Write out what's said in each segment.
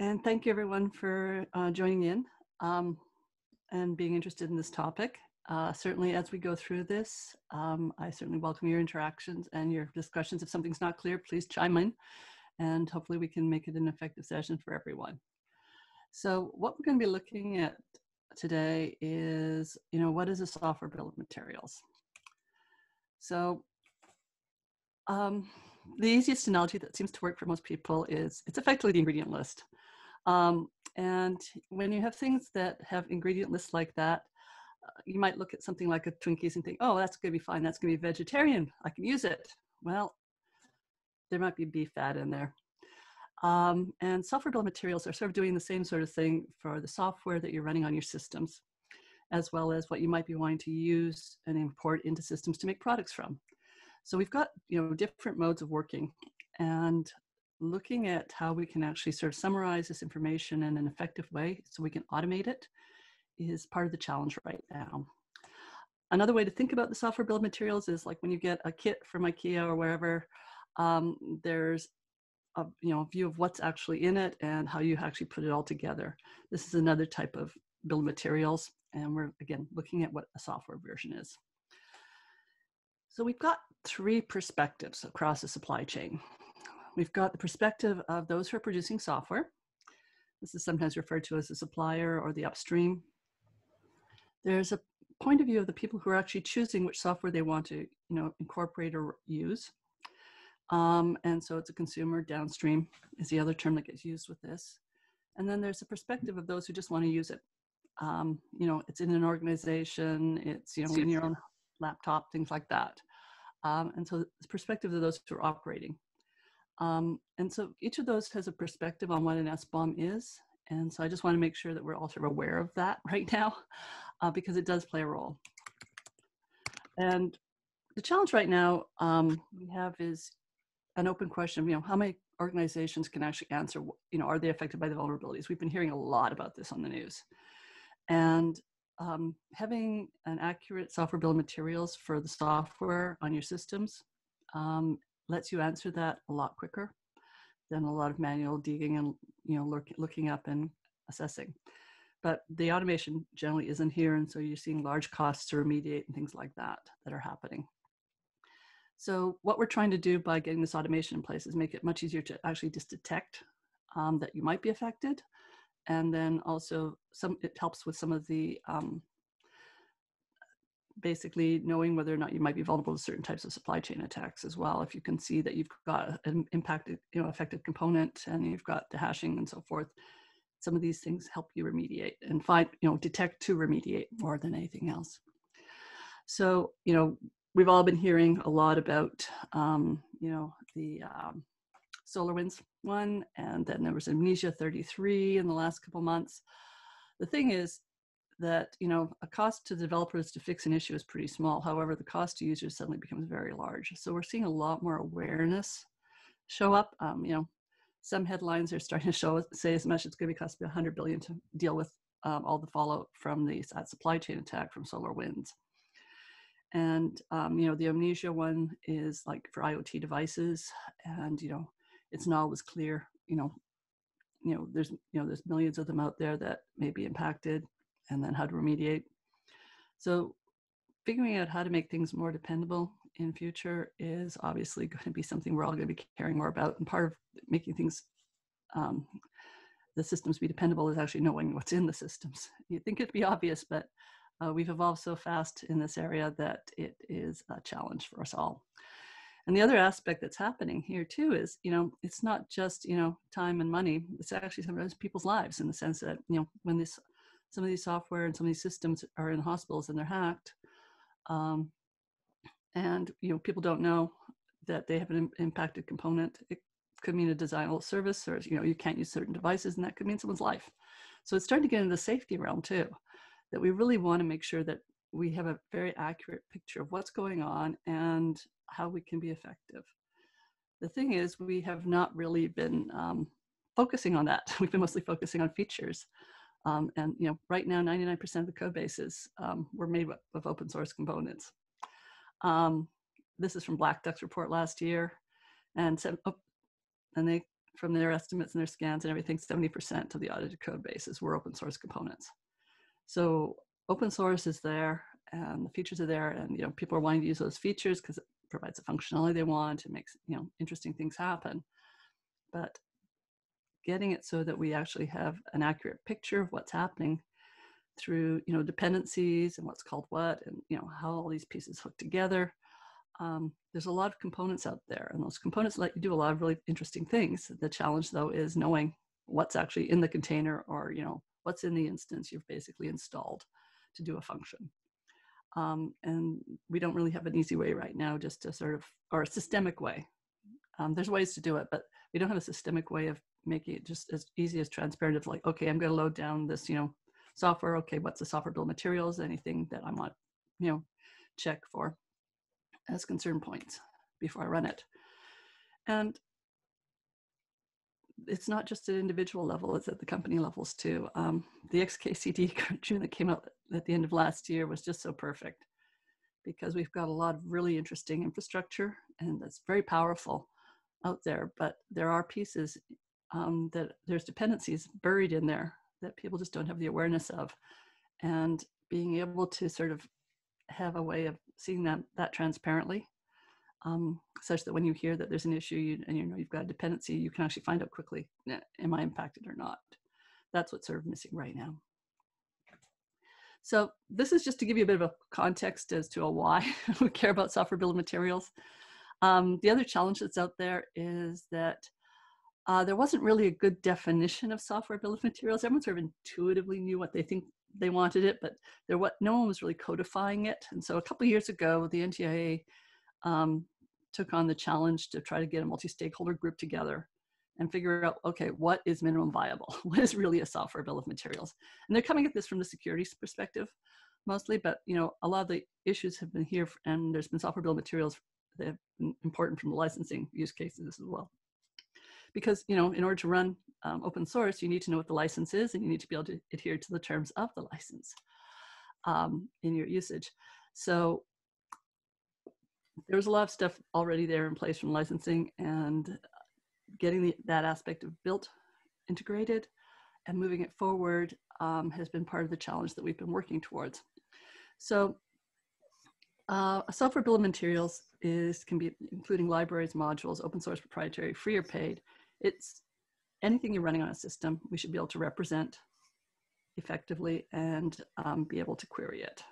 and thank you everyone for uh, joining in um, and being interested in this topic. Uh, certainly as we go through this, um, I certainly welcome your interactions and your discussions. If something's not clear, please chime in and hopefully we can make it an effective session for everyone. So what we're going to be looking at today is, you know, what is a software bill of materials? So um, the easiest analogy that seems to work for most people is it's effectively the ingredient list. Um, and when you have things that have ingredient lists like that, uh, you might look at something like a Twinkies and think, oh, that's going to be fine. That's going to be vegetarian. I can use it. Well, there might be beef fat in there. Um, and software bill materials are sort of doing the same sort of thing for the software that you're running on your systems, as well as what you might be wanting to use and import into systems to make products from. So we've got you know different modes of working, and looking at how we can actually sort of summarize this information in an effective way so we can automate it is part of the challenge right now. Another way to think about the software build materials is like when you get a kit from IKEA or wherever, um, there's a you know view of what's actually in it and how you actually put it all together. This is another type of build materials, and we're again looking at what a software version is. So we've got three perspectives across the supply chain. We've got the perspective of those who are producing software. This is sometimes referred to as the supplier or the upstream. There's a point of view of the people who are actually choosing which software they want to you know, incorporate or use. Um, and so it's a consumer downstream is the other term that gets used with this. And then there's a perspective of those who just want to use it. Um, you know, it's in an organization, it's, you know, in your own laptop, things like that. Um, and so the perspective of those who are operating. Um, and so each of those has a perspective on what an SBOM is. And so I just want to make sure that we're all sort of aware of that right now, uh, because it does play a role. And the challenge right now um, we have is an open question, you know, how many organizations can actually answer, you know, are they affected by the vulnerabilities? We've been hearing a lot about this on the news. And um, having an accurate software bill of materials for the software on your systems um, lets you answer that a lot quicker than a lot of manual digging and you know look, looking up and assessing. But the automation generally isn't here, and so you're seeing large costs to remediate and things like that that are happening. So what we're trying to do by getting this automation in place is make it much easier to actually just detect um, that you might be affected, and then also some it helps with some of the um, basically knowing whether or not you might be vulnerable to certain types of supply chain attacks as well. If you can see that you've got an impacted, you know, affected component and you've got the hashing and so forth, some of these things help you remediate and find, you know, detect to remediate more than anything else. So, you know, we've all been hearing a lot about, um, you know, the um, SolarWinds one, and then there was Amnesia 33 in the last couple months. The thing is, that you know a cost to developers to fix an issue is pretty small. However the cost to users suddenly becomes very large. So we're seeing a lot more awareness show up. Um, you know some headlines are starting to show say as much it's going to cost 100 billion to deal with um, all the fallout from the uh, supply chain attack from SolarWinds. And um, you know the amnesia one is like for iot devices and you know it's not always clear you know you know there's you know there's millions of them out there that may be impacted and then how to remediate. So figuring out how to make things more dependable in future is obviously going to be something we're all going to be caring more about. And part of making things, um, the systems be dependable is actually knowing what's in the systems. You think it'd be obvious, but uh, we've evolved so fast in this area that it is a challenge for us all. And the other aspect that's happening here too is, you know, it's not just, you know, time and money. It's actually sometimes people's lives in the sense that, you know, when this some of these software and some of these systems are in hospitals and they're hacked. Um, and you know, people don't know that they have an impacted component. It could mean a designable service, or you know, you can't use certain devices, and that could mean someone's life. So it's starting to get into the safety realm too. That we really want to make sure that we have a very accurate picture of what's going on and how we can be effective. The thing is, we have not really been um, focusing on that. We've been mostly focusing on features. Um, and you know, right now, 99% of the code bases um, were made of open source components. Um, this is from Black Duck's report last year, and so, oh, and they from their estimates and their scans and everything, 70% of the audited code bases were open source components. So open source is there and the features are there and you know people are wanting to use those features because it provides the functionality they want, it makes you know interesting things happen. But getting it so that we actually have an accurate picture of what's happening through you know dependencies and what's called what and you know how all these pieces hook together. Um, there's a lot of components out there and those components let you do a lot of really interesting things. The challenge though is knowing what's actually in the container or you know what's in the instance you've basically installed to do a function. Um, and we don't really have an easy way right now just to sort of or a systemic way. Um, there's ways to do it but we don't have a systemic way of making it just as easy as transparent of like okay i'm going to load down this you know software okay what's the software bill materials anything that i want you know check for as concern points before I run it. And it's not just at individual level, it's at the company levels too. Um, the XKCD cartoon that came out at the end of last year was just so perfect because we've got a lot of really interesting infrastructure and that's very powerful out there, but there are pieces um, that there's dependencies buried in there that people just don't have the awareness of. And being able to sort of have a way of seeing that that transparently, um, such that when you hear that there's an issue you, and you know you've got a dependency, you can actually find out quickly, am I impacted or not? That's what's sort of missing right now. So this is just to give you a bit of a context as to a why we care about software bill of materials. Um, the other challenge that's out there is that uh, there wasn't really a good definition of software bill of materials. Everyone sort of intuitively knew what they think they wanted it, but there what no one was really codifying it. And so a couple years ago, the NTIA um, took on the challenge to try to get a multi-stakeholder group together and figure out, okay, what is minimum viable? what is really a software bill of materials? And they're coming at this from the security perspective mostly, but you know, a lot of the issues have been here and there's been software bill of materials that have been important from the licensing use cases as well because you know in order to run um, open source you need to know what the license is and you need to be able to adhere to the terms of the license um, in your usage. So there's a lot of stuff already there in place from licensing and getting the, that aspect of built integrated and moving it forward um, has been part of the challenge that we've been working towards. So uh, a software bill of materials is can be including libraries, modules, open source, proprietary, free or paid, it's anything you're running on a system, we should be able to represent effectively and um, be able to query it.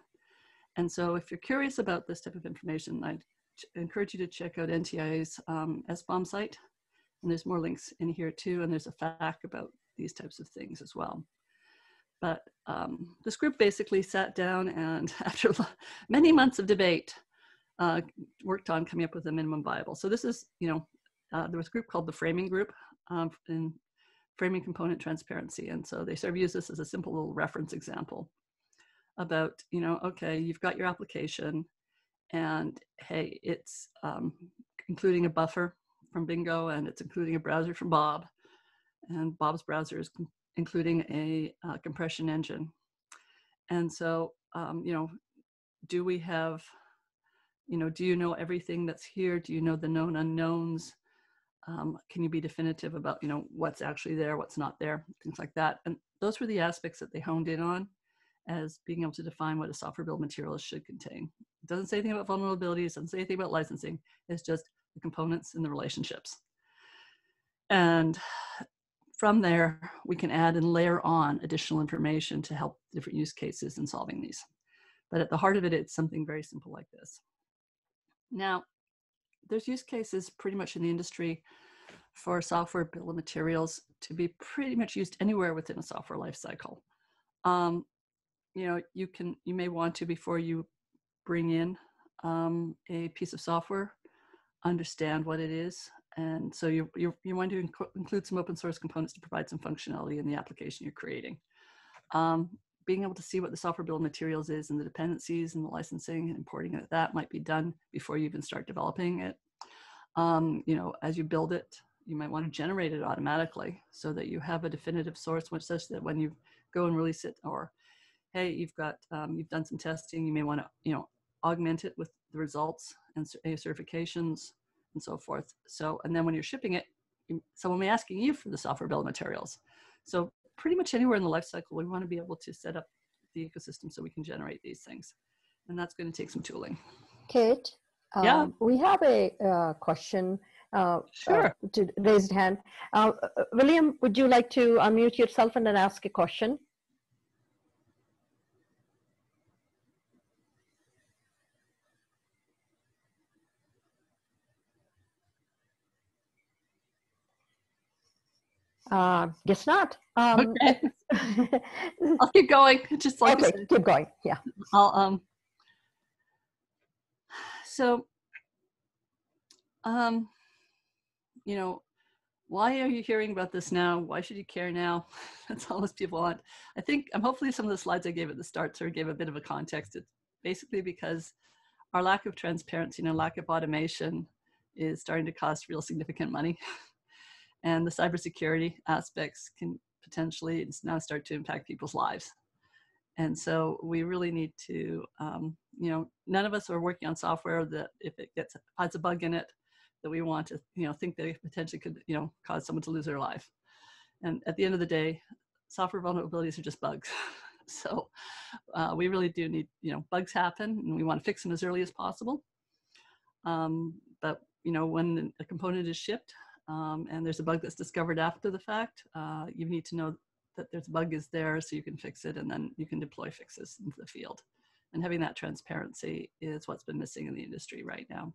And so if you're curious about this type of information, I'd encourage you to check out NTIA's um, SBOM site. And there's more links in here too. And there's a FAQ about these types of things as well. But um, this group basically sat down and after many months of debate, uh, worked on coming up with a minimum viable. So this is, you know, uh, there was a group called the Framing Group um, in Framing Component Transparency. And so they sort of use this as a simple little reference example about, you know, okay, you've got your application and hey, it's um, including a buffer from Bingo and it's including a browser from Bob. And Bob's browser is including a uh, compression engine. And so, um, you know, do we have, you know, do you know everything that's here? Do you know the known unknowns? Um, can you be definitive about you know what's actually there what's not there things like that and those were the aspects that they honed in on as being able to define what a software bill of materials should contain. It doesn't say anything about vulnerabilities doesn't say anything about licensing it's just the components and the relationships. And from there we can add and layer on additional information to help different use cases in solving these. But at the heart of it it's something very simple like this. Now there's use cases pretty much in the industry for software bill of materials to be pretty much used anywhere within a software lifecycle. Um, you know, you can you may want to before you bring in um, a piece of software, understand what it is, and so you you, you want to inc include some open source components to provide some functionality in the application you're creating. Um, being able to see what the software bill of materials is and the dependencies and the licensing and importing that might be done before you even start developing it. Um, you know, as you build it, you might want to generate it automatically so that you have a definitive source, which such that when you go and release it, or hey, you've got um, you've done some testing, you may want to you know augment it with the results and certifications and so forth. So, and then when you're shipping it, someone may asking you for the software bill of materials. So pretty much anywhere in the life cycle, we want to be able to set up the ecosystem so we can generate these things. And that's going to take some tooling. Kate, yeah. Um, we have a uh, question. Uh, sure. Uh, to raised hand. Uh, uh, William, would you like to unmute yourself and then ask a question? Uh, guess not. Um, okay. I'll keep going. Just like okay, keep going. Yeah. I'll um. So, um, you know, why are you hearing about this now? Why should you care now? That's all most people want. I think um, hopefully some of the slides I gave at the start sort of gave a bit of a context. It's basically because our lack of transparency and lack of automation is starting to cost real significant money. and the cybersecurity aspects can potentially now start to impact people's lives. And so we really need to, um, you know, none of us are working on software that if it gets has a bug in it, that we want to, you know, think it potentially could, you know, cause someone to lose their life. And at the end of the day, software vulnerabilities are just bugs. so uh, we really do need, you know, bugs happen, and we want to fix them as early as possible. Um, but you know, when a component is shipped, um, and there's a bug that's discovered after the fact, uh, you need to know that there's a bug is there so you can fix it and then you can deploy fixes into the field. And having that transparency is what's been missing in the industry right now.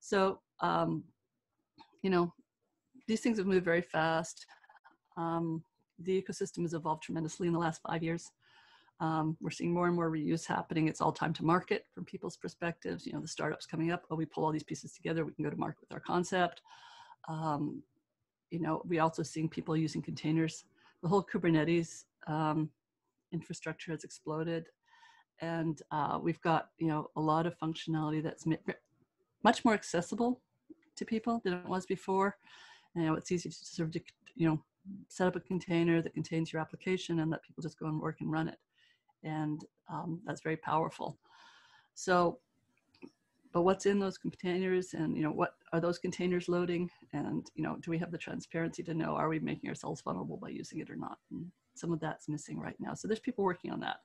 So, um, you know, these things have moved very fast. Um, the ecosystem has evolved tremendously in the last five years. Um, we're seeing more and more reuse happening. It's all time to market from people's perspectives. You know, the startups coming up, oh, we pull all these pieces together, we can go to market with our concept. Um, you know, we also seeing people using containers. The whole Kubernetes um, infrastructure has exploded, and uh, we've got you know a lot of functionality that's much more accessible to people than it was before. You know, it's easy to sort of you know set up a container that contains your application and let people just go and work and run it, and um, that's very powerful. So but what's in those containers and you know what are those containers loading? And you know do we have the transparency to know are we making ourselves vulnerable by using it or not? And some of that's missing right now. So there's people working on that.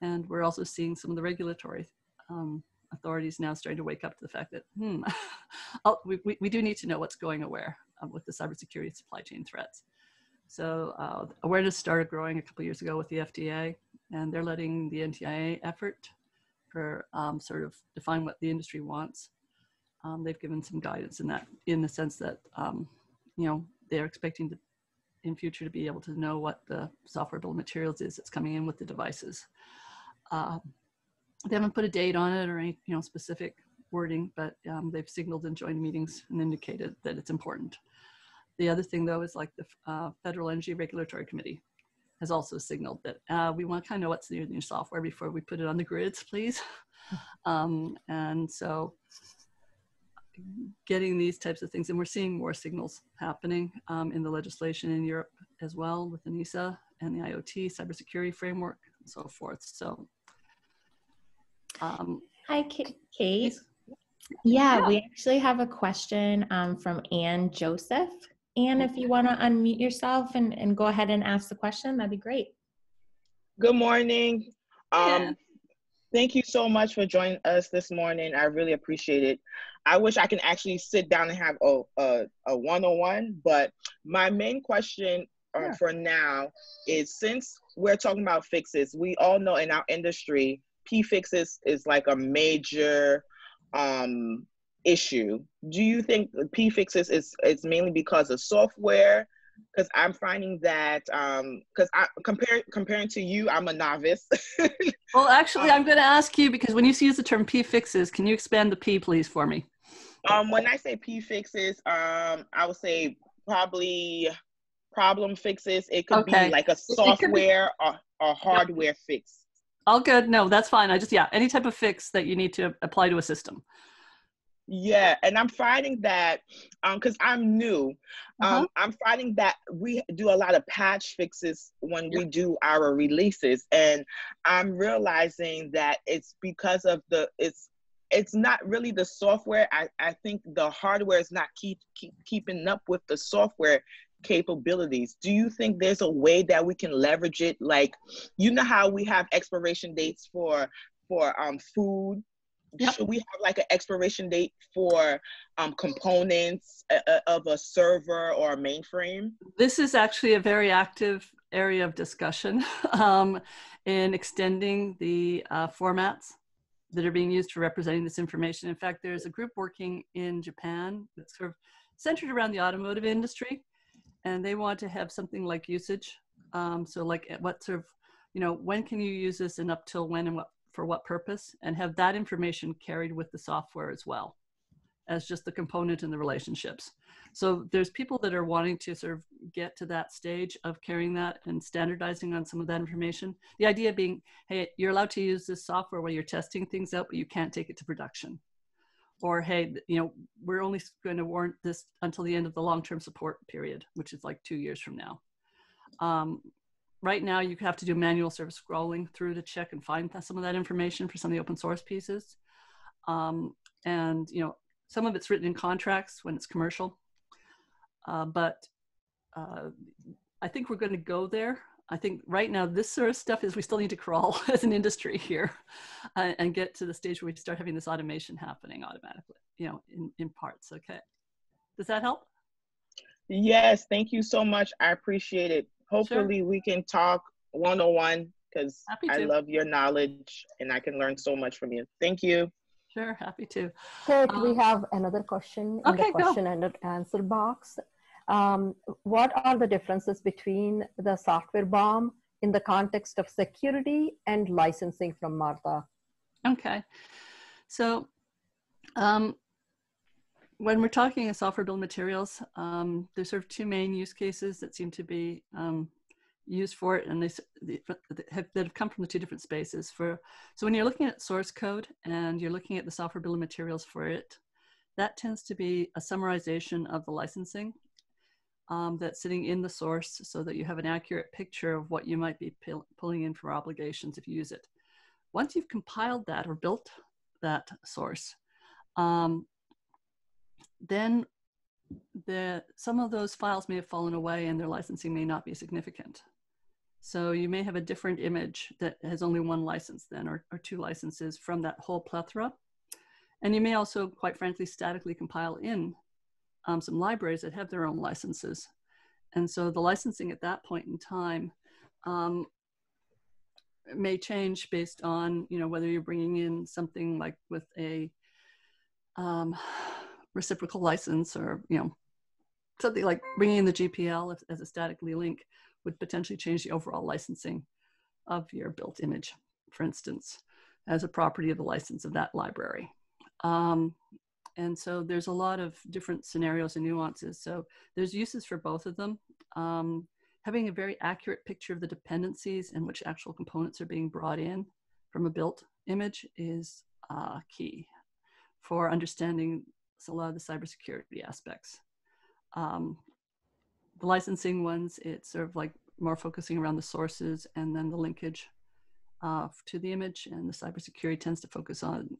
And we're also seeing some of the regulatory um, authorities now starting to wake up to the fact that hmm we, we, we, do need to know what's going aware um, with the cybersecurity supply chain threats. So uh, awareness started growing a couple years ago with the fda and they're letting the ntia effort for um, sort of define what the industry wants. Um, they've given some guidance in that, in the sense that um, you know they're expecting to, in future, to be able to know what the software bill of materials is that's coming in with the devices. Uh, they haven't put a date on it or any you know specific wording, but um, they've signaled in joint meetings and indicated that it's important. The other thing, though, is like the uh, Federal Energy Regulatory Committee has also signaled that uh, we want to kind of know what's new in your software before we put it on the grids, please. um, and so getting these types of things, and we're seeing more signals happening um, in the legislation in Europe as well with the NISA and the IoT cybersecurity framework and so forth. So, um, hi, Kate. Yeah, yeah, we actually have a question um, from Anne Joseph. Anne, if you want to unmute yourself and, and go ahead and ask the question, that'd be great. Good morning. Um, Thank you so much for joining us this morning. I really appreciate it. I wish I can actually sit down and have a, a, a one-on-one, but my main question uh, yeah. for now is since we're talking about fixes, we all know in our industry, P fixes is like a major um, issue. Do you think P fixes is is mainly because of software? Because I'm finding that um because um, I compare comparing to you, I'm a novice. well, actually, um, I'm going to ask you because when you use the term P fixes, can you expand the P, please, for me? Um, when I say P fixes, um, I would say probably problem fixes. It could okay. be like a software or, or hardware yep. fix. All good. No, that's fine. I just yeah, any type of fix that you need to apply to a system. Yeah, and I'm finding that um, because um, I'm new, um, uh-huh. I'm finding that we do a lot of patch fixes when we do our releases, and I'm realizing that it's because of the it's it's not really the software. I, I think the hardware is not keep, keep keeping up with the software capabilities. Do you think there's a way that we can leverage it? Like, you know how we have expiration dates for for um food. Yep. Should we have like an expiration date for um, components uh, uh, of a server or a mainframe? This is actually a very active area of discussion um, in extending the uh, formats that are being used for representing this information. In fact, there's a group working in Japan that's sort of centered around the automotive industry, and they want to have something like usage. Um, so, like, what sort of, you know, when can you use this, and up till when, and what for what purpose, and have that information carried with the software as well as just the component in the relationships. So there's people that are wanting to sort of get to that stage of carrying that and standardizing on some of that information. The idea being, hey, you're allowed to use this software while you're testing things out, but you can't take it to production. Or hey, you know, we're only going to warrant this until the end of the long-term support period, which is like two years from now. Um, right now, you have to do manual service scrolling through to check and find some of that information for some of the open source pieces. Um, and you know, some of it's written in contracts when it's commercial, uh, but uh, I think we're going to go there. I think right now this sort of stuff is we still need to crawl as an industry here uh, and get to the stage where we start having this automation happening automatically, you know, in, in parts. Okay. Does that help? Yes. Thank you so much. I appreciate it. Hopefully sure. we can talk one-on-one because I love your knowledge and I can learn so much from you. Thank you. Sure, happy to. Kate, um, we have another question in okay, the question go. and answer box. Um, what are the differences between the software bomb in the context of security and licensing from Martha? Okay, so um, when we're talking of software build materials, um, there's sort of two main use cases that seem to be um, used for it and they, they have, that have come from the two different spaces. For so when you're looking at source code and you're looking at the software build materials for it that tends to be a summarization of the licensing um, that's sitting in the source so that you have an accurate picture of what you might be pulling in for obligations if you use it. Once you've compiled that or built that source um, then the, some of those files may have fallen away and their licensing may not be significant. So you may have a different image that has only one license then or, or two licenses from that whole plethora. And you may also, quite frankly, statically compile in um, some libraries that have their own licenses. And so the licensing at that point in time um, may change based on, you know, whether you're bringing in something like with a um, reciprocal license or, you know, something like bringing in the GPL as, a statically link would potentially change the overall licensing of your built image, for instance, as a property of the license of that library. Um, and so there's a lot of different scenarios and nuances. So there's uses for both of them. Um, having a very accurate picture of the dependencies and which actual components are being brought in from a built image is uh, key for understanding a lot of the cybersecurity aspects. Um, the licensing ones, it's sort of like more focusing around the sources and then the linkage uh, to the image and the cybersecurity tends to focus on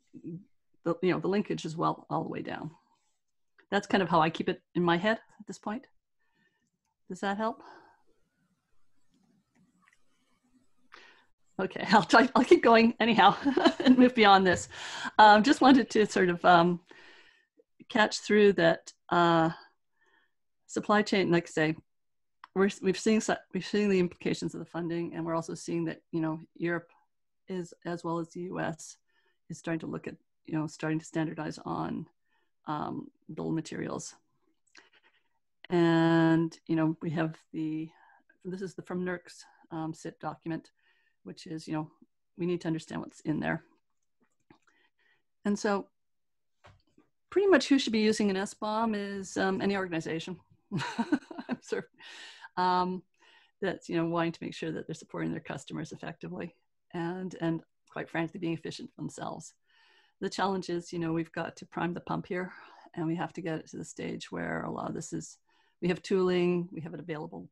the, you know, the linkage as well all the way down. That's kind of how I keep it in my head at this point. Does that help? Okay, I'll try, I'll keep going anyhow and move beyond this. Um, just wanted to sort of um, catch through that uh, supply chain, like I say, we're, we've seen we've seen the implications of the funding, and we're also seeing that you know Europe is as well as the U.S. is starting to look at you know starting to standardize on um, bill materials, and you know we have the this is the from NERC's um, SIT document, which is you know we need to understand what's in there, and so pretty much who should be using an SBOM is um, any organization. I'm sort of, um, that's you know wanting to make sure that they're supporting their customers effectively and and quite frankly being efficient themselves. The challenge is you know we've got to prime the pump here and we have to get it to the stage where a lot of this is we have tooling, we have it available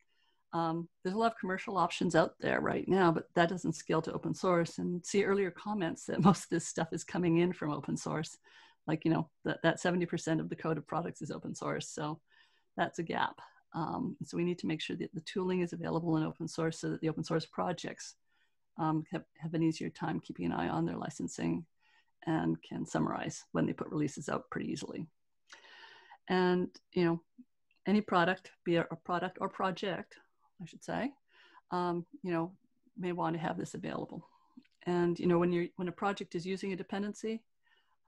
Um, there's a lot of commercial options out there right now, but that doesn't scale to open source. And see earlier comments that most of this stuff is coming in from open source. Like, you know, that, that 70% of the code of products is open source. So that's a gap. Um, so we need to make sure that the tooling is available in open source so that the open source projects um, have, have an easier time keeping an eye on their licensing and can summarize when they put releases out pretty easily. And, you know, any product, be it a product or project, I should say, um, you know, may want to have this available. And, you know, when you're, when a project is using a dependency,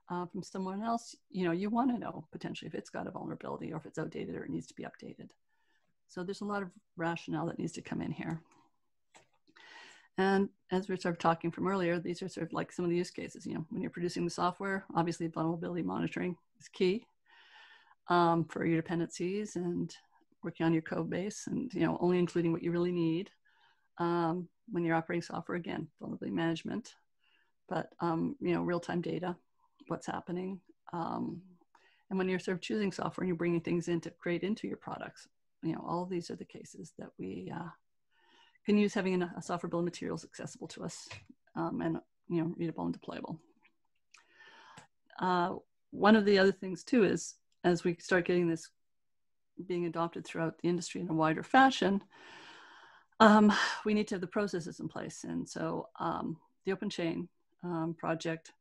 uh, from someone else, you know, you want to know potentially if it's got a vulnerability or if it's outdated or it needs to be updated. So there's a lot of rationale that needs to come in here. And as we are sort of talking from earlier, these are sort of like some of the use cases. You know, when you're producing the software, obviously vulnerability monitoring is key um, for your dependencies and working on your code base and, you know, only including what you really need. Um, when you're operating software, again, vulnerability management, but, um, you know, real-time data, what's happening. Um, and when you're sort of choosing software and you're bringing things in to create into your products, you know, all these are the cases that we uh, can use having a, software bill of materials accessible to us um, and, you know, readable and deployable. Uh, one of the other things too is as we start getting this being adopted throughout the industry in a wider fashion, um, we need to have the processes in place. And so um, the OpenChain um, project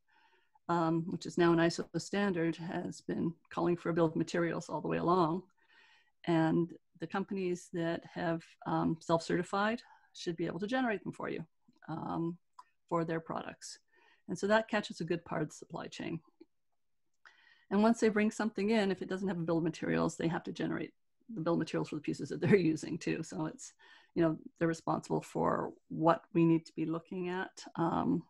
um, which is now an ISO standard, has been calling for a bill of materials all the way along. And the companies that have um, self-certified should be able to generate them for you um, for their products. And so that catches a good part of the supply chain. And once they bring something in, if it doesn't have a bill of materials, they have to generate the bill of materials for the pieces that they're using too. So it's, you know, they're responsible for what we need to be looking at. Um,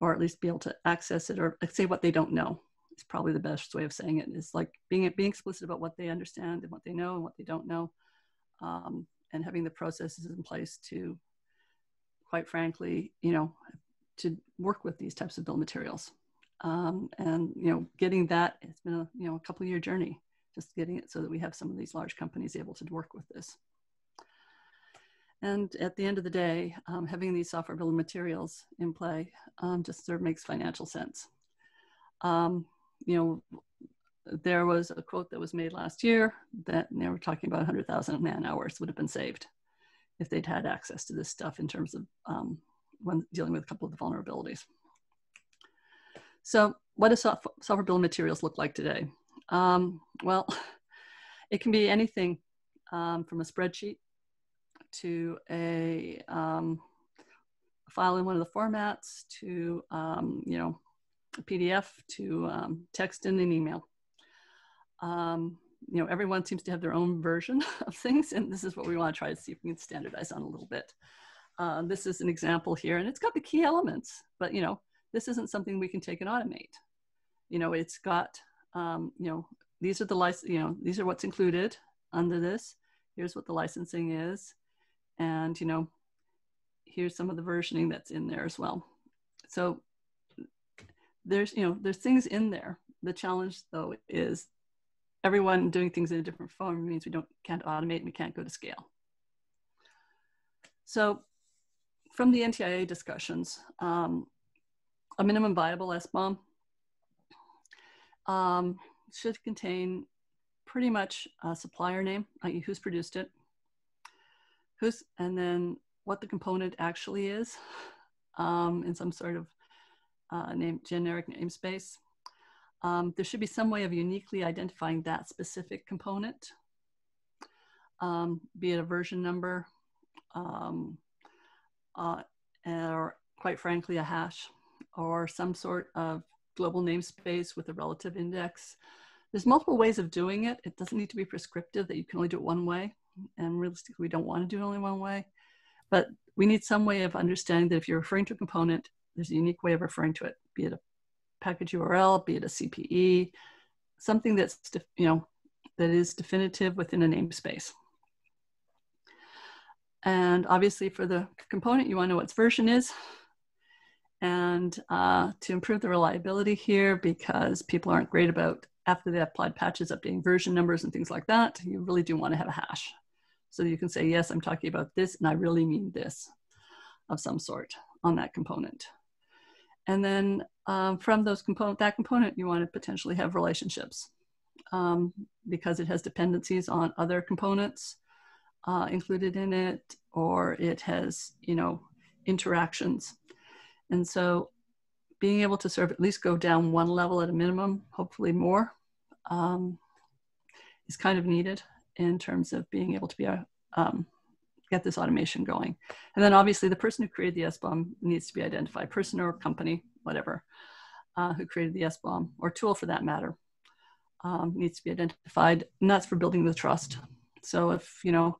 or at least be able to access it or say what they don't know is probably the best way of saying it is like being being explicit about what they understand and what they know and what they don't know um, and having the processes in place to quite frankly you know to work with these types of bill materials. Um, and you know getting that it's been a you know a couple year journey just getting it so that we have some of these large companies able to work with this and at the end of the day, um, having these software bill of materials in play um, just sort of makes financial sense. Um, you know, there was a quote that was made last year that they were talking about 100,000 man hours would have been saved if they'd had access to this stuff in terms of um, when dealing with a couple of the vulnerabilities. So what does software bill of materials look like today? Um, well, it can be anything um, from a spreadsheet to a, um, file in one of the formats to, um, you know, a PDF to um, text in an email. Um, you know, everyone seems to have their own version of things, and this is what we want to try to see if we can standardize on a little bit. Uh, this is an example here, and it's got the key elements, but you know, this isn't something we can take and automate. You know, it's got, um, you know, these are the license, you know, these are what's included under this. Here's what the licensing is and, you know, here's some of the versioning that's in there as well. So there's, you know, there's things in there. The challenge though is everyone doing things in a different form means we don't can't automate and we can't go to scale. So from the NTIA discussions, um, a minimum viable SBOM um, should contain pretty much a supplier name, i.e. who's produced it, who's, and then what the component actually is um, in some sort of uh, name, generic namespace. Um, there should be some way of uniquely identifying that specific component, um, be it a version number, um, uh, or quite frankly, a hash, or some sort of global namespace with a relative index. There's multiple ways of doing it. It doesn't need to be prescriptive that you can only do it one way and realistically we don't want to do it only one way. But we need some way of understanding that if you're referring to a component there's a unique way of referring to it be it a package url be it a cpe something that's you know that is definitive within a namespace. And obviously for the component you want to know what its version is. And uh, to improve the reliability here because people aren't great about after they applied patches updating version numbers and things like that you really do want to have a hash So you can say, yes, I'm talking about this, and I really mean this of some sort on that component. And then um, from those component, that component, you want to potentially have relationships um, because it has dependencies on other components uh, included in it, or it has, you know, interactions. And so being able to sort of at least go down one level at a minimum, hopefully more, um, is kind of needed in terms of being able to be a, um, get this automation going. And then obviously the person who created the SBOM needs to be identified, person or company, whatever, uh, who created the SBOM or tool for that matter, um, needs to be identified. And that's for building the trust. So if, you know,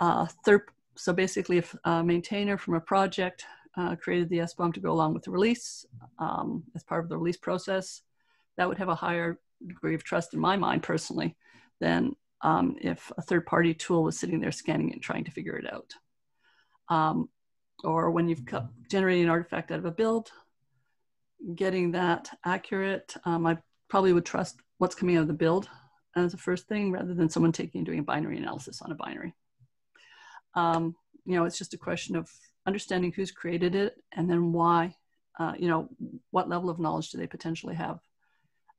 uh, third, so basically if a maintainer from a project uh, created the SBOM to go along with the release um, as part of the release process, that would have a higher degree of trust in my mind personally than um, if a third party tool was sitting there scanning it and trying to figure it out. Um, or when you've generated an artifact out of a build, getting that accurate, um, I probably would trust what's coming out of the build as the first thing rather than someone taking and doing a binary analysis on a binary. Um, you know, it's just a question of understanding who's created it and then why, uh, you know, what level of knowledge do they potentially have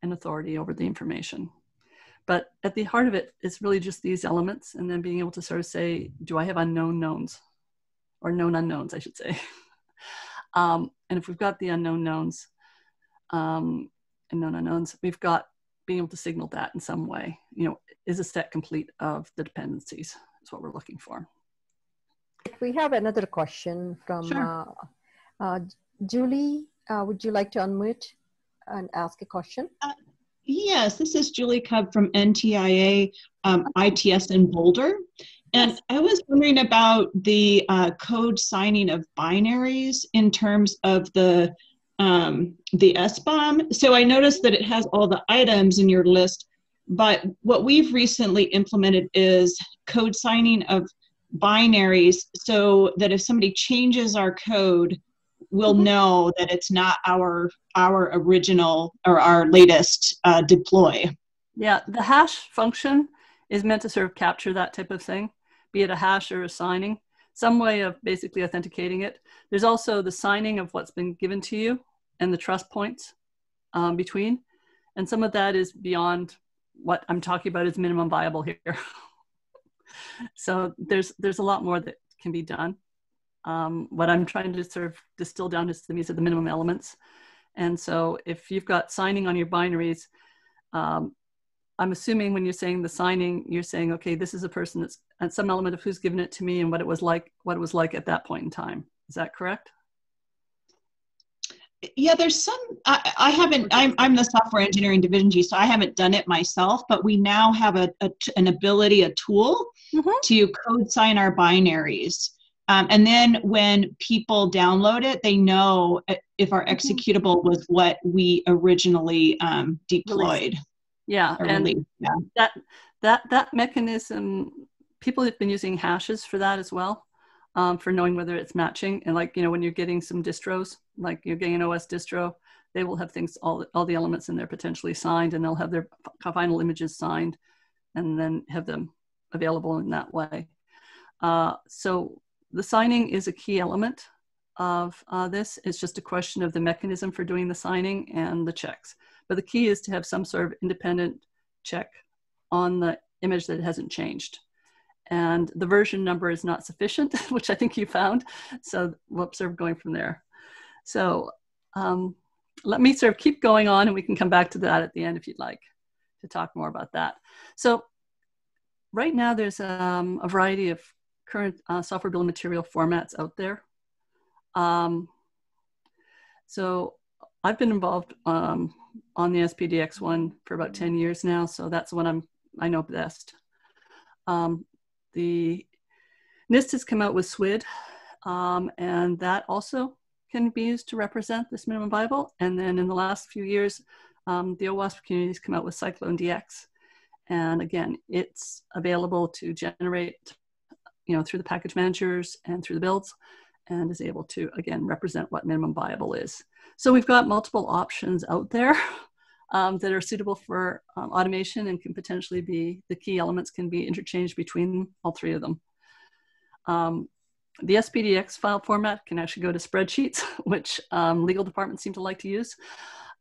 and authority over the information. But at the heart of it, it's really just these elements and then being able to sort of say, do I have unknown knowns or known unknowns, I should say. um, and if we've got the unknown knowns um, and known unknowns, we've got being able to signal that in some way. You know, is a set complete of the dependencies is what we're looking for. We have another question from sure. uh, uh, Julie. Uh, would you like to unmute and ask a question? Yes, this is Julie Cub from NTIA um, ITS in Boulder. And. I was wondering about the uh, code signing of binaries in terms of the um, the SBOM. So I noticed that it has all the items in your list, but what we've recently implemented is code signing of binaries so that if somebody changes our code, we'll mm-hmm. know that it's not our our original or our latest uh, deploy. Yeah, the hash function is meant to sort of capture that type of thing, be it a hash or a signing, some way of basically authenticating it. There's also the signing of what's been given to you and the trust points um, between. And some of that is beyond what I'm talking about is minimum viable here. so there's there's a lot more that can be done. Um, what I'm trying to sort of distill down is to these are the minimum elements. And so if you've got signing on your binaries, um, I'm assuming when you're saying the signing, you're saying, okay, this is a person that's at some element of who's given it to me and what it was like, what it was like at that point in time. Is that correct? yeah there's some i, I haven't I'm, I'm the software engineering division g so i haven't done it myself but we now have a, a an ability a tool mm-hmm. to code sign our binaries um, and then when people download it they know if our mm-hmm. executable was what we originally um, deployed yeah and yeah. that that that mechanism people have been using hashes for that as well um, for knowing whether it's matching. And like, you know, when you're getting some distros, like you're getting an OS distro, they will have things, all, all the elements in there potentially signed and they'll have their final images signed and then have them available in that way. Uh, so the signing is a key element of uh, this. It's just a question of the mechanism for doing the signing and the checks. But the key is to have some sort of independent check on the image that hasn't changed and the version number is not sufficient, which I think you found. So we'll observe going from there. So um, let me sort of keep going on and we can come back to that at the end if you'd like to talk more about that. So right now there's um, a variety of current uh, software bill of material formats out there. Um, so I've been involved um, on the SPDX one for about 10 years now. So that's what I'm, I know best. Um, the NIST has come out with SWID, um, and that also can be used to represent this minimum viable. And then in the last few years, um, the OWASP community has come out with CycloneDX. And again, it's available to generate, you know, through the package managers and through the builds, and is able to, again, represent what minimum viable is. So we've got multiple options out there. um, that are suitable for um, automation and can potentially be, the key elements can be interchanged between all three of them. Um, the SPDX file format can actually go to spreadsheets, which um, legal departments seem to like to use.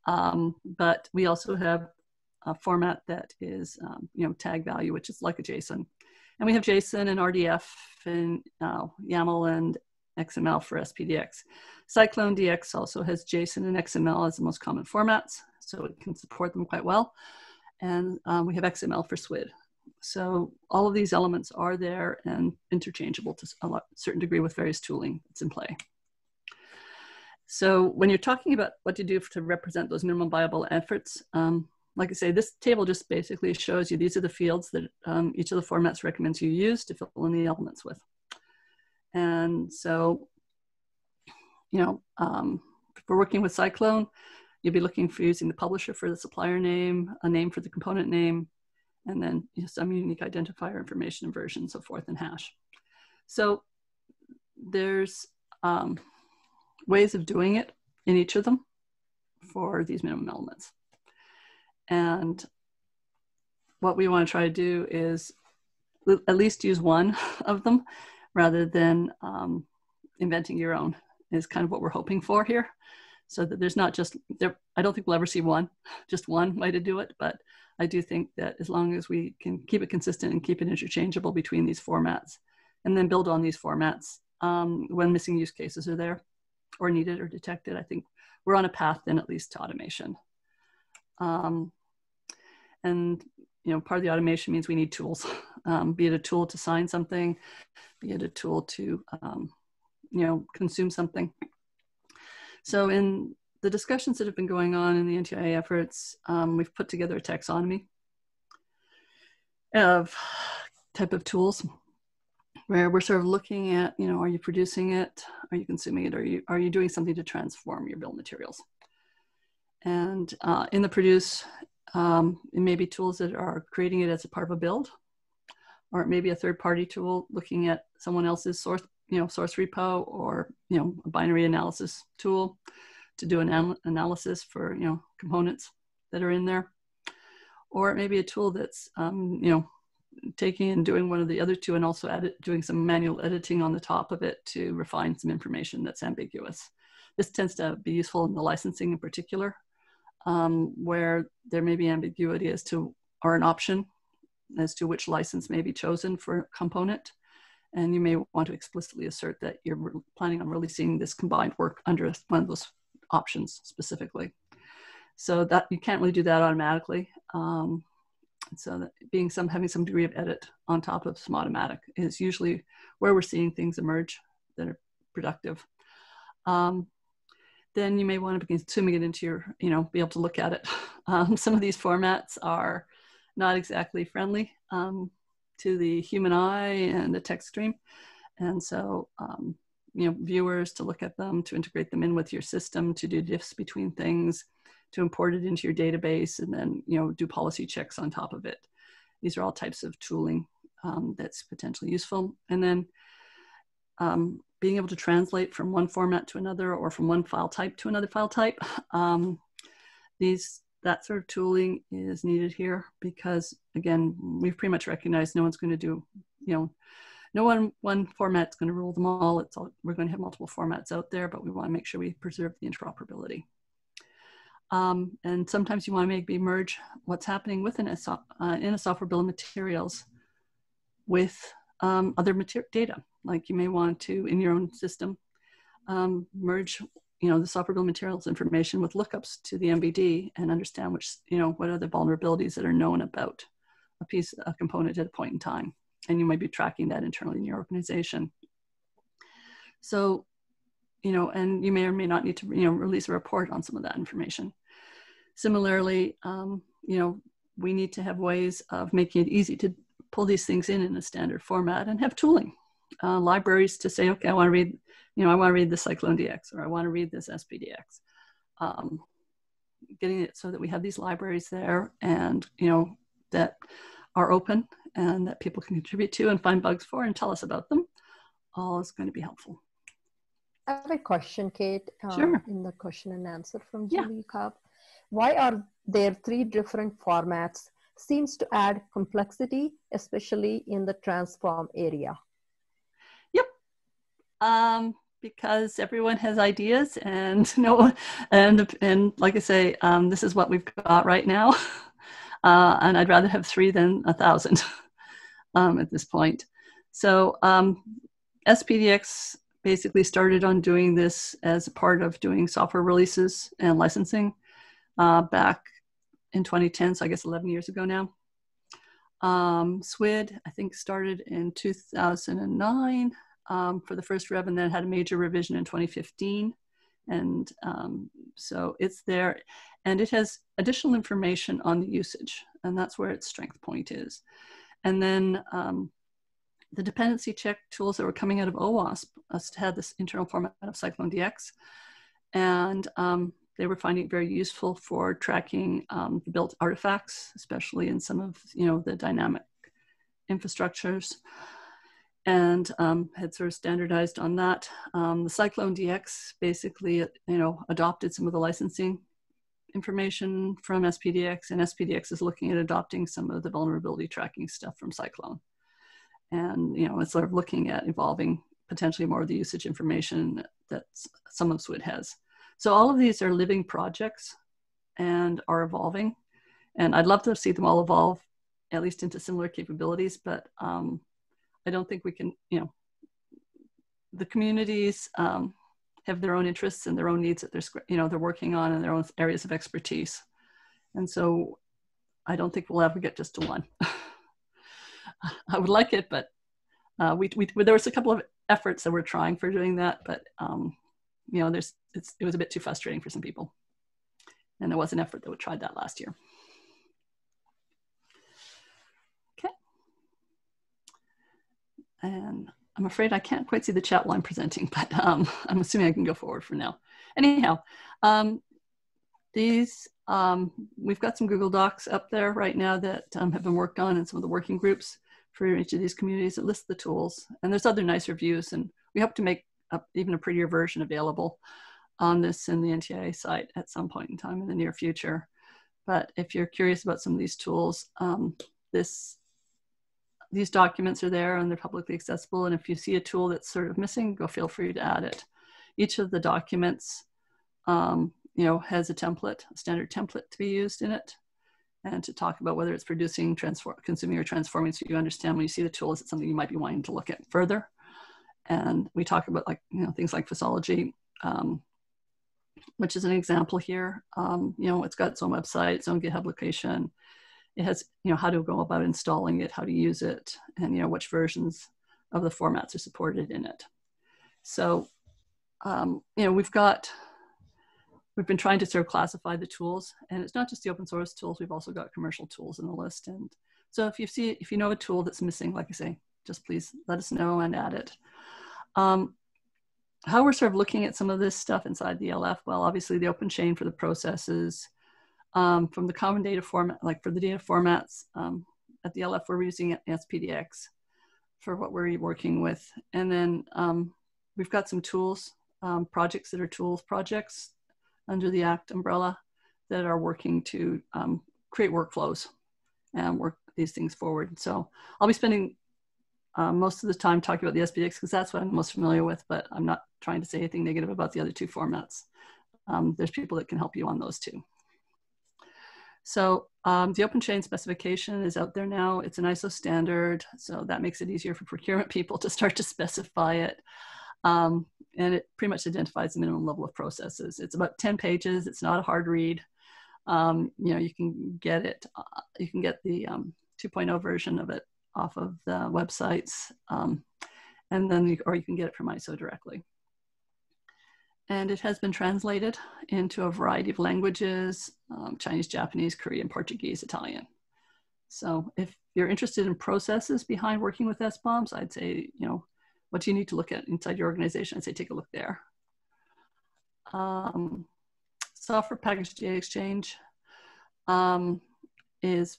Um, but we also have a format that is, um, you know, tag value, which is like a JSON. And we have JSON and RDF and uh, YAML and XML for SPDX. CycloneDX also has JSON and XML as the most common formats, so it can support them quite well. And um, we have XML for SWID. So all of these elements are there and interchangeable to a certain degree with various tooling that's in play. So when you're talking about what to do to represent those minimum viable efforts, um, like I say, this table just basically shows you these are the fields that um, each of the formats recommends you use to fill in the elements with. And so, you know, um, if we're working with Cyclone, you'll be looking for using the publisher for the supplier name, a name for the component name, and then you know, some unique identifier information and version, so forth, and hash. So there's um, ways of doing it in each of them for these minimum elements. And what we want to try to do is at least use one of them rather than um, inventing your own is kind of what we're hoping for here. So that there's not just there i don't think we'll ever see one just one way to do it but i do think that as long as we can keep it consistent and keep it interchangeable between these formats and then build on these formats um, when missing use cases are there or needed or detected i think we're on a path then at least to automation um, and you know part of the automation means we need tools um, be it a tool to sign something be it a tool to um, you know consume something so in the discussions that have been going on in the NTIA efforts, um, we've put together a taxonomy of type of tools where we're sort of looking at, you know, are you producing it? Are you consuming it? Are you, are you doing something to transform your bill materials? And uh, in the produce, um, it may be tools that are creating it as a part of a build, or it may be a third party tool looking at someone else's source you know, source repo or, you know, a binary analysis tool to do an an analysis for, you know, components that are in there. Or it may be a tool that's, um, you know, taking and doing one of the other two and also edit, doing some manual editing on the top of it to refine some information that's ambiguous. This tends to be useful in the licensing in particular, um, where there may be ambiguity as to, or an option as to which license may be chosen for component and you may want to explicitly assert that you're planning on releasing this combined work under one of those options specifically. So that you can't really do that automatically. Um, so being some having some degree of edit on top of some automatic is usually where we're seeing things emerge that are productive. Um, then you may want to be consuming it into your, you know, be able to look at it. Um, some of these formats are not exactly friendly. Um, to the human eye and the text stream. And so, um, you know, viewers to look at them, to integrate them in with your system, to do diffs between things, to import it into your database, and then, you know, do policy checks on top of it. These are all types of tooling um, that's potentially useful. And then um, being able to translate from one format to another or from one file type to another file type. Um, these that sort of tooling is needed here because again we've pretty much recognized no one's going to do you know no one one format's going to rule them all it's all we're going to have multiple formats out there but we want to make sure we preserve the interoperability um, and sometimes you want to maybe merge what's happening within a, uh, in a software bill of materials with um, other material data like you may want to in your own system um, merge you know, the software bill materials information with lookups to the NVD and understand which, you know, what are the vulnerabilities that are known about a piece, a component at a point in time. And you might be tracking that internally in your organization. So, you know, and you may or may not need to, you know, release a report on some of that information. Similarly, um, you know, we need to have ways of making it easy to pull these things in in a standard format and have tooling. Uh, libraries to say, okay, I want to read you know, I want to read the CycloneDX or I want to read this SPDX. Um, getting it so that we have these libraries there and, you know, that are open and that people can contribute to and find bugs for and tell us about them, all is going to be helpful. I have a question, Kate, uh, sure. in the question and answer from Julie yeah. Cobb. Why are there three different formats seems to add complexity, especially in the transform area. Yep. Um, because everyone has ideas and no and and like I say, um, this is what we've got right now. Uh, and I'd rather have three than a thousand um, at this point. So um, SPDX basically started on doing this as a part of doing software releases and licensing uh, back in 2010, so I guess 11 years ago now. Um, SWID, I think, started in 2009 um, for the first rev and then had a major revision in 2015. And um, so it's there. And it has additional information on the usage, and that's where its strength point is. And then um, the dependency check tools that were coming out of OWASP had this internal format of CycloneDX. And um, they were finding it very useful for tracking um, the built artifacts, especially in some of you know the dynamic infrastructures, and um, had sort of standardized on that. Um, the CycloneDX basically you know adopted some of the licensing information from SPDX, and SPDX is looking at adopting some of the vulnerability tracking stuff from Cyclone. And you know, it's sort of looking at evolving potentially more of the usage information that some of SWID has. So all of these are living projects and are evolving. And I'd love to see them all evolve at least into similar capabilities, but um, I don't think we can, you know, the communities um, have their own interests and their own needs that they're, you know, they're working on and their own areas of expertise. And so I don't think we'll ever get just to one. I would like it, but uh, we, we, there was a couple of efforts that we're trying for doing that, but um, you know, there's it was a bit too frustrating for some people. And there was an effort that we tried that last year. Okay. And I'm afraid I can't quite see the chat while I'm presenting, but um, I'm assuming I can go forward for now. Anyhow, um, these, um, we've got some Google Docs up there right now that um, have been worked on in some of the working groups for each of these communities that list the tools. And there's other nice reviews, and we hope to make a, even a prettier version available on this in the NTIA site at some point in time in the near future. But if you're curious about some of these tools, um, this these documents are there and they're publicly accessible. And if you see a tool that's sort of missing, go feel free to add it. Each of the documents, um, you know, has a template, a standard template to be used in it, and to talk about whether it's producing, transform, consuming, or transforming, so you understand when you see the tool, is it something you might be wanting to look at further? And we talk about like you know things like Fossology, um, which is an example here. Um, you know, it's got its own website, its own GitHub location. It has, you know, how to go about installing it, how to use it, and, you know, which versions of the formats are supported in it. So, um, you know, we've got, we've been trying to sort of classify the tools and it's not just the open source tools, we've also got commercial tools in the list. And so if you see, if you know a tool that's missing, like I say, just please let us know and add it. Um, how we're sort of looking at some of this stuff inside the LF, well, obviously the OpenChain for the processes, um, from the common data format, like for the data formats um, at the LF, we're using SPDX for what we're working with. And then um, we've got some tools, um, projects that are tools projects under the ACT umbrella that are working to um, create workflows and work these things forward. So I'll be spending uh, most of the time talking about the SPDX because that's what I'm most familiar with, but I'm not trying to say anything negative about the other two formats. Um, there's people that can help you on those two. So um, the OpenChain specification is out there now. It's an ISO standard, so that makes it easier for procurement people to start to specify it. Um, and it pretty much identifies the minimum level of processes. It's about 10 pages. It's not a hard read. Um, you know, you can get it, uh, you can get the um, 2.0 version of it off of the websites. Um, and then, you, or you can get it from ISO directly. And it has been translated into a variety of languages, um, Chinese, Japanese, Korean, Portuguese, Italian. So if you're interested in processes behind working with SBOMs, I'd say, you know, what do you need to look at inside your organization? I'd say take a look there. Um, software package data exchange um, is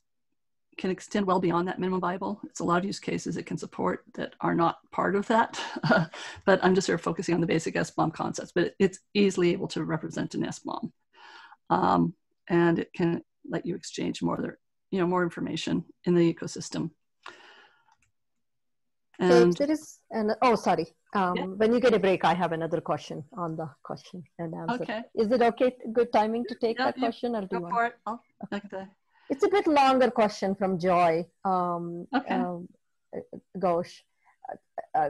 can extend well beyond that minimum viable. It's a lot of use cases it can support that are not part of that. but I'm just sort of focusing on the basic SBOM concepts, but it's easily able to represent an SBOM. Um, and it can let you exchange more, you know, more information in the ecosystem. And there is, and oh, sorry. Um, yeah. When you get a break, I have another question on the question and answer. Okay. Is it okay? Good timing to take yeah, that yeah. question, or do Go you for it. I'll, okay. It's a bit longer question from Joy. Um, okay. Um, Ghosh. Uh, uh,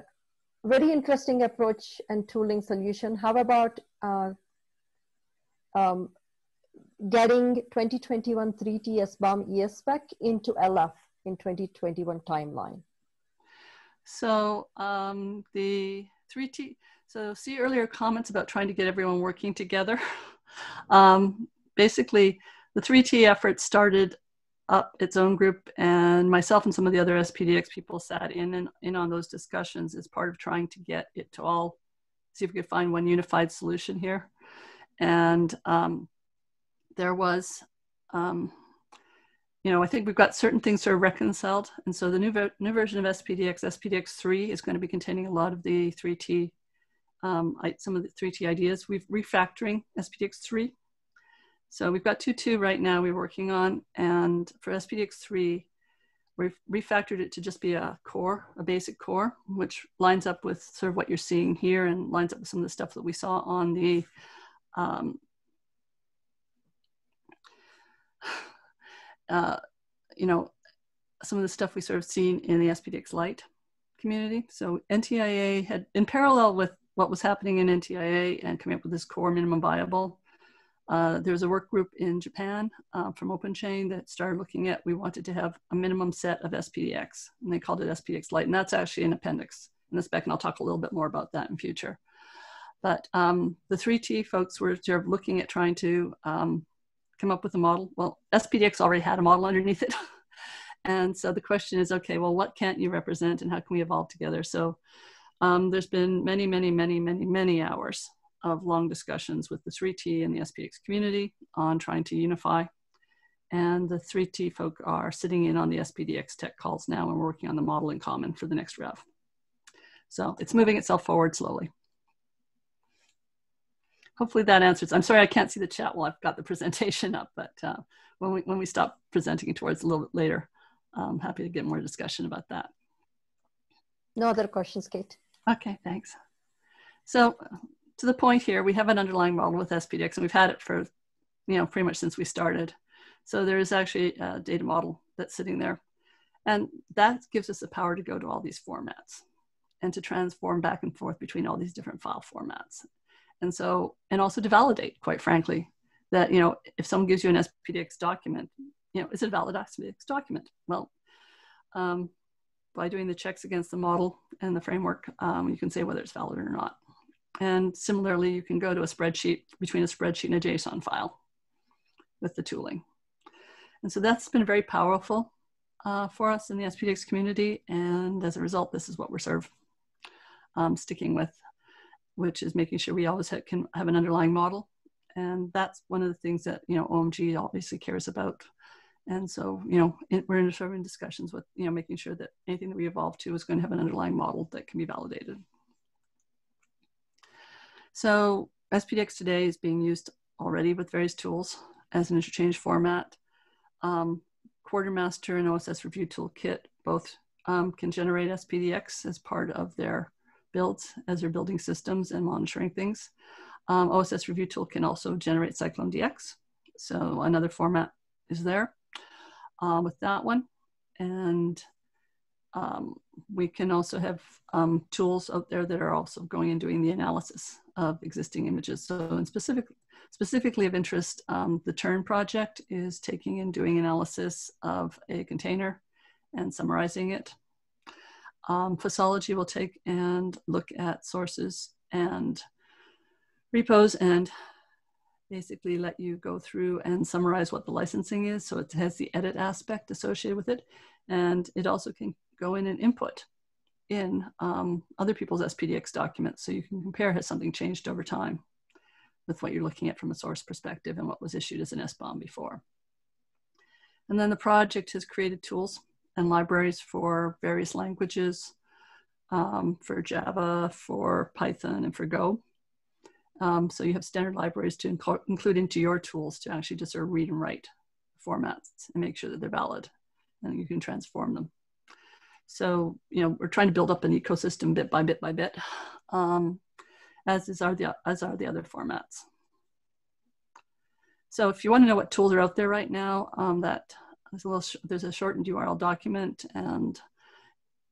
very interesting approach and tooling solution. How about uh, um, getting 2021 3T SBOM ESPEC into LF in 2021 timeline? So um, the 3T, so see earlier comments about trying to get everyone working together. um, basically, the 3T effort started up its own group and myself and some of the other SPDX people sat in and in on those discussions as part of trying to get it to all see if we could find one unified solution here. And um, there was, um, you know, I think we've got certain things sort of reconciled. And so the new, ver new version of SPDX, SPDX3 is going to be containing a lot of the 3T, um, some of the 3T ideas. We've refactoring SPDX3 so we've got 2.2 right now we're working on, and for SPDX3, we've refactored it to just be a core, a basic core, which lines up with sort of what you're seeing here and lines up with some of the stuff that we saw on the um, uh, you know, some of the stuff we sort of seen in the SPDX Lite community. So NTIA had, in parallel with what was happening in NTIA and coming up with this core minimum viable, uh, there's a work group in Japan uh, from OpenChain that started looking at, we wanted to have a minimum set of SPDX, and they called it SPDX Lite, and that's actually an appendix in the spec, and I'll talk a little bit more about that in future. But um, the 3T folks were sort of looking at trying to um, come up with a model. Well, SPDX already had a model underneath it. and so the question is, okay, well, what can't you represent and how can we evolve together? So um, there's been many, many, many, many, many hours of long discussions with the 3T and the SPDX community on trying to unify. And the 3T folk are sitting in on the SPDX tech calls now and working on the model in common for the next rev. So it's moving itself forward slowly. Hopefully that answers. I'm sorry I can't see the chat while I've got the presentation up, but uh, when, we, when we stop presenting towards a little bit later, I'm happy to get more discussion about that. No other questions, Kate. Okay, thanks. So to the point here, we have an underlying model with SPDX and we've had it for, you know, pretty much since we started. So there is actually a data model that's sitting there. And that gives us the power to go to all these formats and to transform back and forth between all these different file formats. And so, and also to validate, quite frankly, that, you know, if someone gives you an SPDX document, you know, is it a valid SPDX document? Well, um, by doing the checks against the model and the framework, um, you can say whether it's valid or not. And similarly, you can go to a spreadsheet between a spreadsheet and a JSON file with the tooling. And so that's been very powerful uh, for us in the SPDX community. And as a result, this is what we're sort of um, sticking with, which is making sure we always have, can have an underlying model. And that's one of the things that, you know, OMG obviously cares about. And so, you know, we're in, sort of in discussions with, you know, making sure that anything that we evolve to is going to have an underlying model that can be validated. So SPDX today is being used already with various tools as an interchange format. Um, Quartermaster and OSS Review Toolkit both um, can generate SPDX as part of their builds as they're building systems and monitoring things. Um, OSS Review Tool can also generate CycloneDX. So another format is there uh, with that one. And um, we can also have um, tools out there that are also going and doing the analysis of existing images. So in specific, specifically of interest, um, the Tern project is taking and doing analysis of a container and summarizing it. Um, Fossology will take and look at sources and repos and basically let you go through and summarize what the licensing is. So it has the edit aspect associated with it. And it also can go in and input in um, other people's SPDX documents so you can compare has something changed over time with what you're looking at from a source perspective and what was issued as an SBOM before. And then the project has created tools and libraries for various languages, um, for Java, for Python, and for Go. Um, so you have standard libraries to inc include into your tools to actually just sort of read and write formats and make sure that they're valid and you can transform them. So, you know, we're trying to build up an ecosystem bit by bit by bit, um, as, is are the, as are the other formats. So if you want to know what tools are out there right now, um, that there's a little, there's a shortened URL document and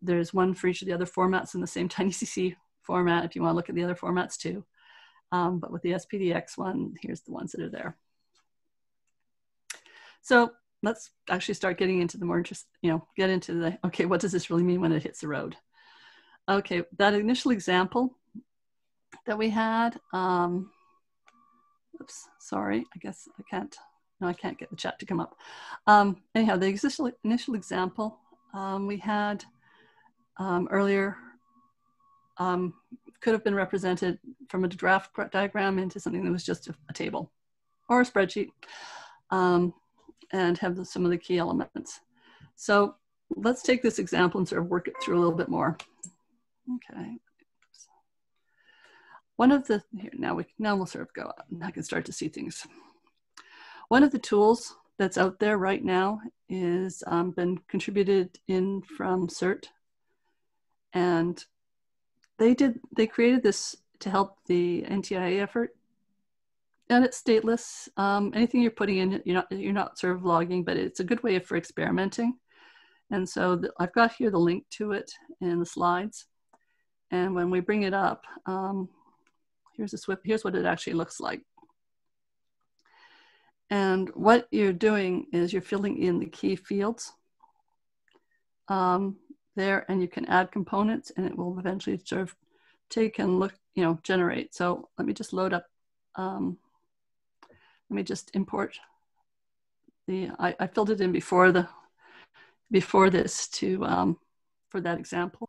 there's one for each of the other formats in the same TinyCC format if you want to look at the other formats too. Um, but with the SPDX one, here's the ones that are there. So let's actually start getting into the more interest, you know, get into the, okay, what does this really mean when it hits the road? Okay, that initial example that we had, um, oops, sorry, I guess I can't, no, I can't get the chat to come up. Um, anyhow, the initial, initial example um, we had um, earlier um, could have been represented from a draft diagram into something that was just a, a table or a spreadsheet um, and have the, some of the key elements. So let's take this example and sort of work it through a little bit more. Okay. One of the, here, now, we, now we'll sort of go and I can start to see things. One of the tools that's out there right now is um, been contributed in from CERT. And they did, they created this to help the NTIA effort. And it's stateless. Um, anything you're putting in, you're not, you're not sort of logging, but it's a good way for experimenting. And so the, I've got here the link to it in the slides. And when we bring it up, um, here's a SWIP, here's what it actually looks like. And what you're doing is you're filling in the key fields um, there and you can add components and it will eventually sort of take and look, you know, generate. So let me just load up, um, let me just import the, I, I filled it in before the, before this to, um, for that example.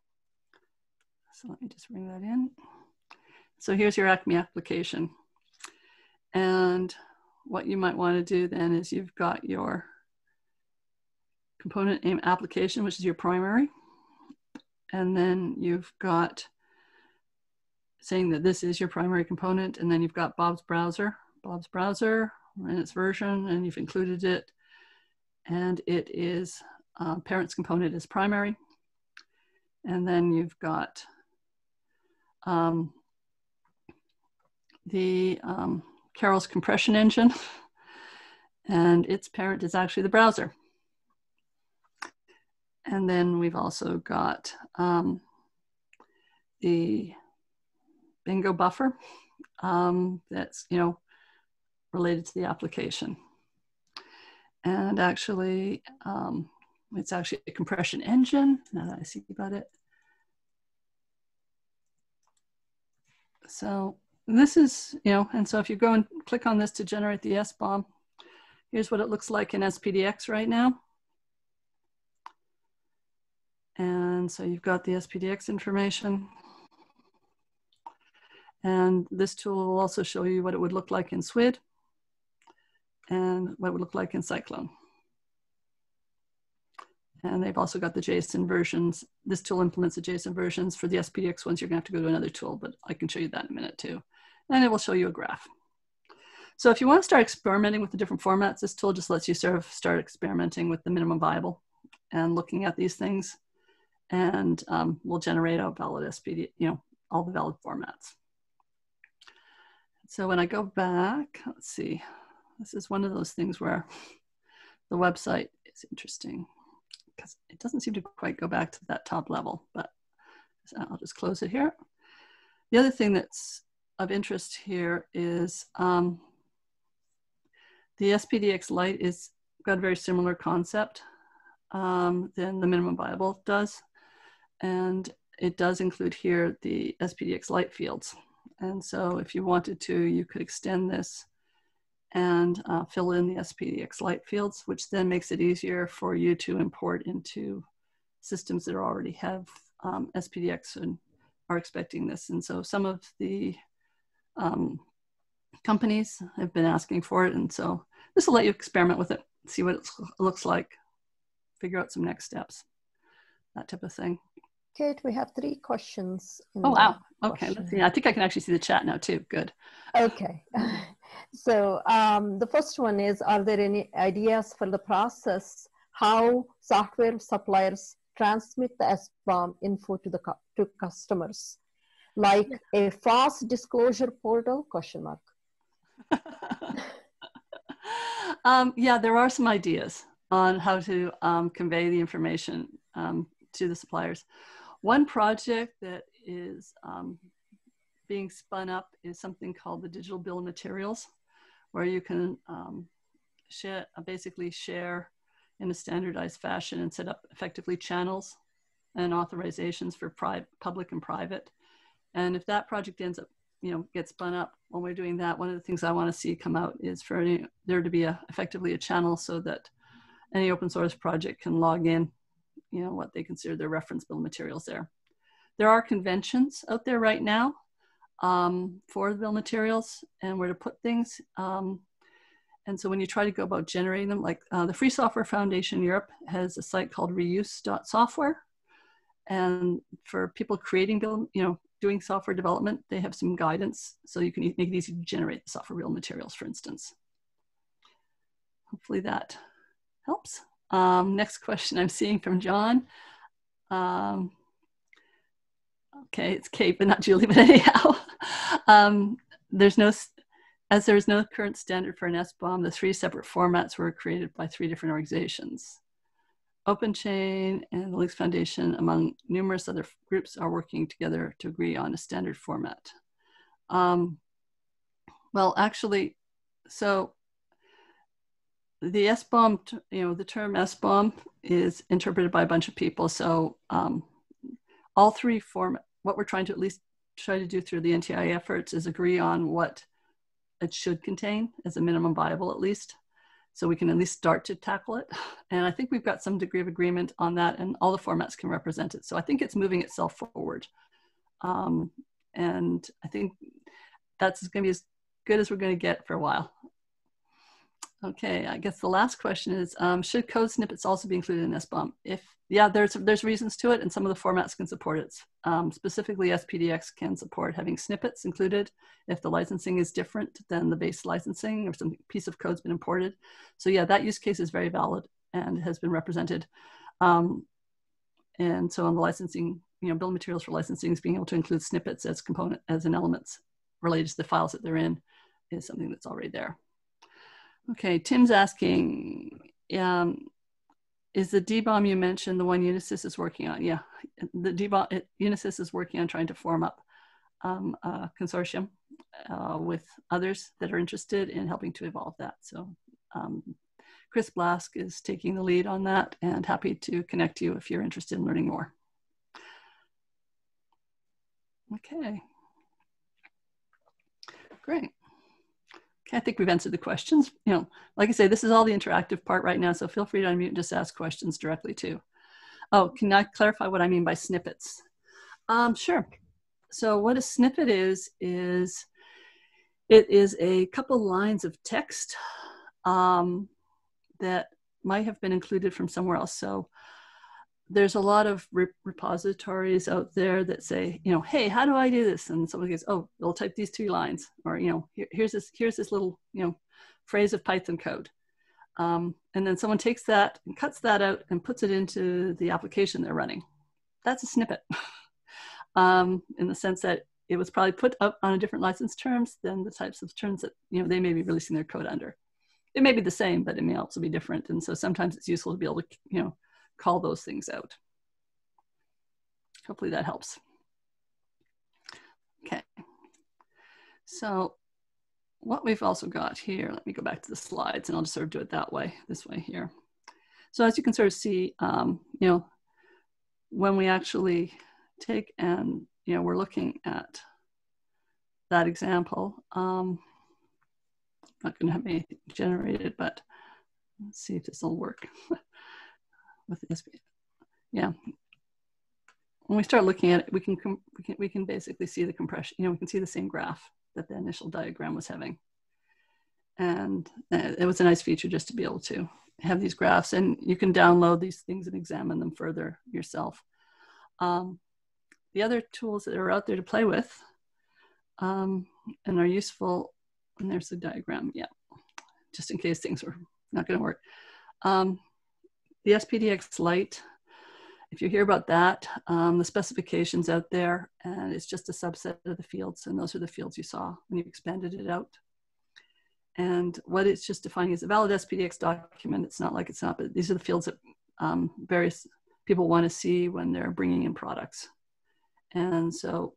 So let me just bring that in. So here's your Acme application. And what you might want to do then is you've got your component name application, which is your primary. And then you've got saying that this is your primary component. And then you've got Bob's browser, Bob's browser and its version, and you've included it. And it is uh, parents component is primary. And then you've got um, the um, Carol's compression engine, and its parent is actually the browser. And then we've also got um, the bingo buffer um, that's, you know, related to the application. And actually, um, it's actually a compression engine, now that I see about it. So this is, you know, and so if you go and click on this to generate the SBOM, here's what it looks like in SPDX right now. And so you've got the SPDX information. And this tool will also show you what it would look like in SWID and what it would look like in Cyclone. And they've also got the JSON versions. This tool implements the JSON versions. For the SPDX ones, you're gonna have to go to another tool, but I can show you that in a minute too. And it will show you a graph. So if you wanna start experimenting with the different formats, this tool just lets you sort of start experimenting with the minimum viable and looking at these things and um, we'll generate a valid SPD, you know, all the valid formats. So when I go back, let's see, this is one of those things where the website is interesting because it doesn't seem to quite go back to that top level, but I'll just close it here. The other thing that's of interest here is um, the SPDX Lite is got a very similar concept um, than the minimum viable does. And it does include here the SPDX Lite fields. And so if you wanted to, you could extend this and uh, fill in the SPDX Lite fields, which then makes it easier for you to import into systems that already have um, SPDX and are expecting this. And so some of the um, companies have been asking for it. And so this will let you experiment with it, see what it looks like, figure out some next steps, that type of thing. Kate, we have three questions. Oh, wow. Okay, let's see. I think I can actually see the chat now too. Good. Okay. So um, the first one is, are there any ideas for the process how software suppliers transmit the SBOM info to the to customers, like a fast disclosure portal? Question mark. um, yeah, there are some ideas on how to um, convey the information um, to the suppliers. One project that is um, being spun up is something called the digital bill of materials where you can um, share, basically share in a standardized fashion and set up effectively channels and authorizations for public and private. And if that project ends up, you know, gets spun up when we're doing that, one of the things I want to see come out is for any, there to be a, effectively a channel so that any open source project can log in, you know, what they consider their reference bill materials there. There are conventions out there right now um, for the bill materials and where to put things. Um, and so when you try to go about generating them, like uh, the Free Software Foundation Europe has a site called reuse.software. And for people creating bill, you know, doing software development, they have some guidance. So you can make it easy to generate the software bill materials, for instance. Hopefully that helps. Um, next question I'm seeing from John. Um, okay, it's Kate, but not Julie, but anyhow. Um, there's no, as there is no current standard for an S-bomb, the three separate formats were created by three different organizations. OpenChain and the Linux Foundation, among numerous other groups, are working together to agree on a standard format. Um, well, actually, so the S-bomb, you know, the term S-bomb is interpreted by a bunch of people. So um, all three form, what we're trying to at least try to do through the NTI efforts is agree on what it should contain as a minimum viable at least so we can at least start to tackle it. And i think we've got some degree of agreement on that and all the formats can represent it. So i think it's moving itself forward. Um, and i think that's going to be as good as we're going to get for a while Okay, I guess the last question is, um, should code snippets also be included in SBOM? If, yeah, there's, there's reasons to it and some of the formats can support it. Um, specifically, SPDX can support having snippets included if the licensing is different than the base licensing or some piece of code's been imported. So yeah, that use case is very valid and has been represented. Um, and so on the licensing, you know, bill materials for licensing is being able to include snippets as component, as an elements related to the files that they're in is something that's already there. Okay, Tim's asking, um, is the DBOM you mentioned the one Unisys is working on? Yeah, the DBOM, Unisys is working on trying to form up um, a consortium uh, with others that are interested in helping to evolve that. So um, Chris Blask is taking the lead on that and happy to connect you if you're interested in learning more. Okay, great. I think we've answered the questions. You know, like I say, this is all the interactive part right now, so feel free to unmute and just ask questions directly too. Oh, can I clarify what I mean by snippets? Um, sure. So what a snippet is, is it is a couple lines of text um, that might have been included from somewhere else. So there's a lot of re repositories out there that say, you know, hey, how do I do this? And somebody goes, oh, they'll type these two lines, or you know, Here, here's this here's this little you know phrase of Python code, um, and then someone takes that and cuts that out and puts it into the application they're running. That's a snippet, um, in the sense that it was probably put up on a different license terms than the types of terms that you know they may be releasing their code under. It may be the same, but it may also be different, and so sometimes it's useful to be able to you know call those things out. Hopefully that helps. Okay. So what we've also got here, let me go back to the slides and I'll just sort of do it that way, this way here. So as you can sort of see, um, you know, when we actually take and, you know, we're looking at that example, um, not going to have anything generated, but let's see if this will work. with SPF. Yeah. When we start looking at it, we can, we can, we can basically see the compression, you know, we can see the same graph that the initial diagram was having. And uh, it was a nice feature just to be able to have these graphs and you can download these things and examine them further yourself. Um, the other tools that are out there to play with um, and are useful and there's the diagram, yeah, just in case things are not gonna work. Um, the SPDX Lite, if you hear about that, um, the specifications out there, and it's just a subset of the fields, and those are the fields you saw when you expanded it out. And what it's just defining is a valid SPDX document. It's not like it's not, but these are the fields that um, various people want to see when they're bringing in products. And so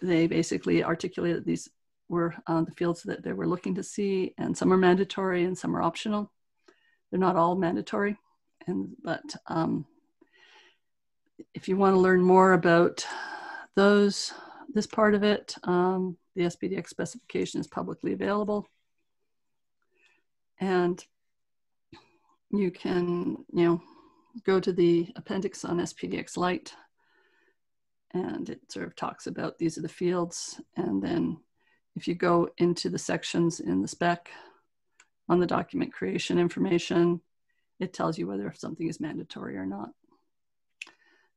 they basically articulated these were uh, the fields that they were looking to see, and some are mandatory and some are optional. They're not all mandatory, and but um, if you want to learn more about those, this part of it, um, the SPDX specification is publicly available, and you can you know go to the appendix on SPDX Lite and it sort of talks about these are the fields. And then if you go into the sections in the spec on the document creation information, it tells you whether something is mandatory or not.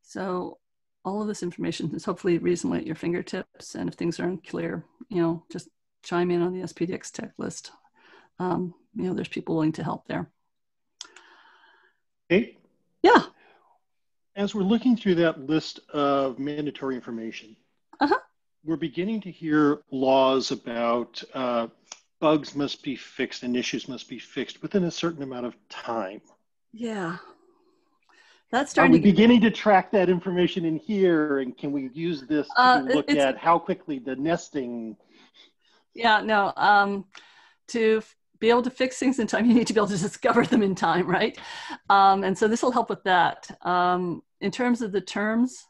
So all of this information is hopefully reasonably at your fingertips. And if things are unclear, you know, just chime in on the SPDX tech list. Um, you know, there's people willing to help there. Hey. Yeah as we're looking through that list of mandatory information, uh-huh. we're beginning to hear laws about uh, bugs must be fixed and issues must be fixed within a certain amount of time. Yeah. That's starting Are we to beginning to track that information in here and can we use this to uh, look at how quickly the nesting yeah no um, to be able to fix things in time, you need to be able to discover them in time, right? Um, and so this will help with that. Um, in terms of the terms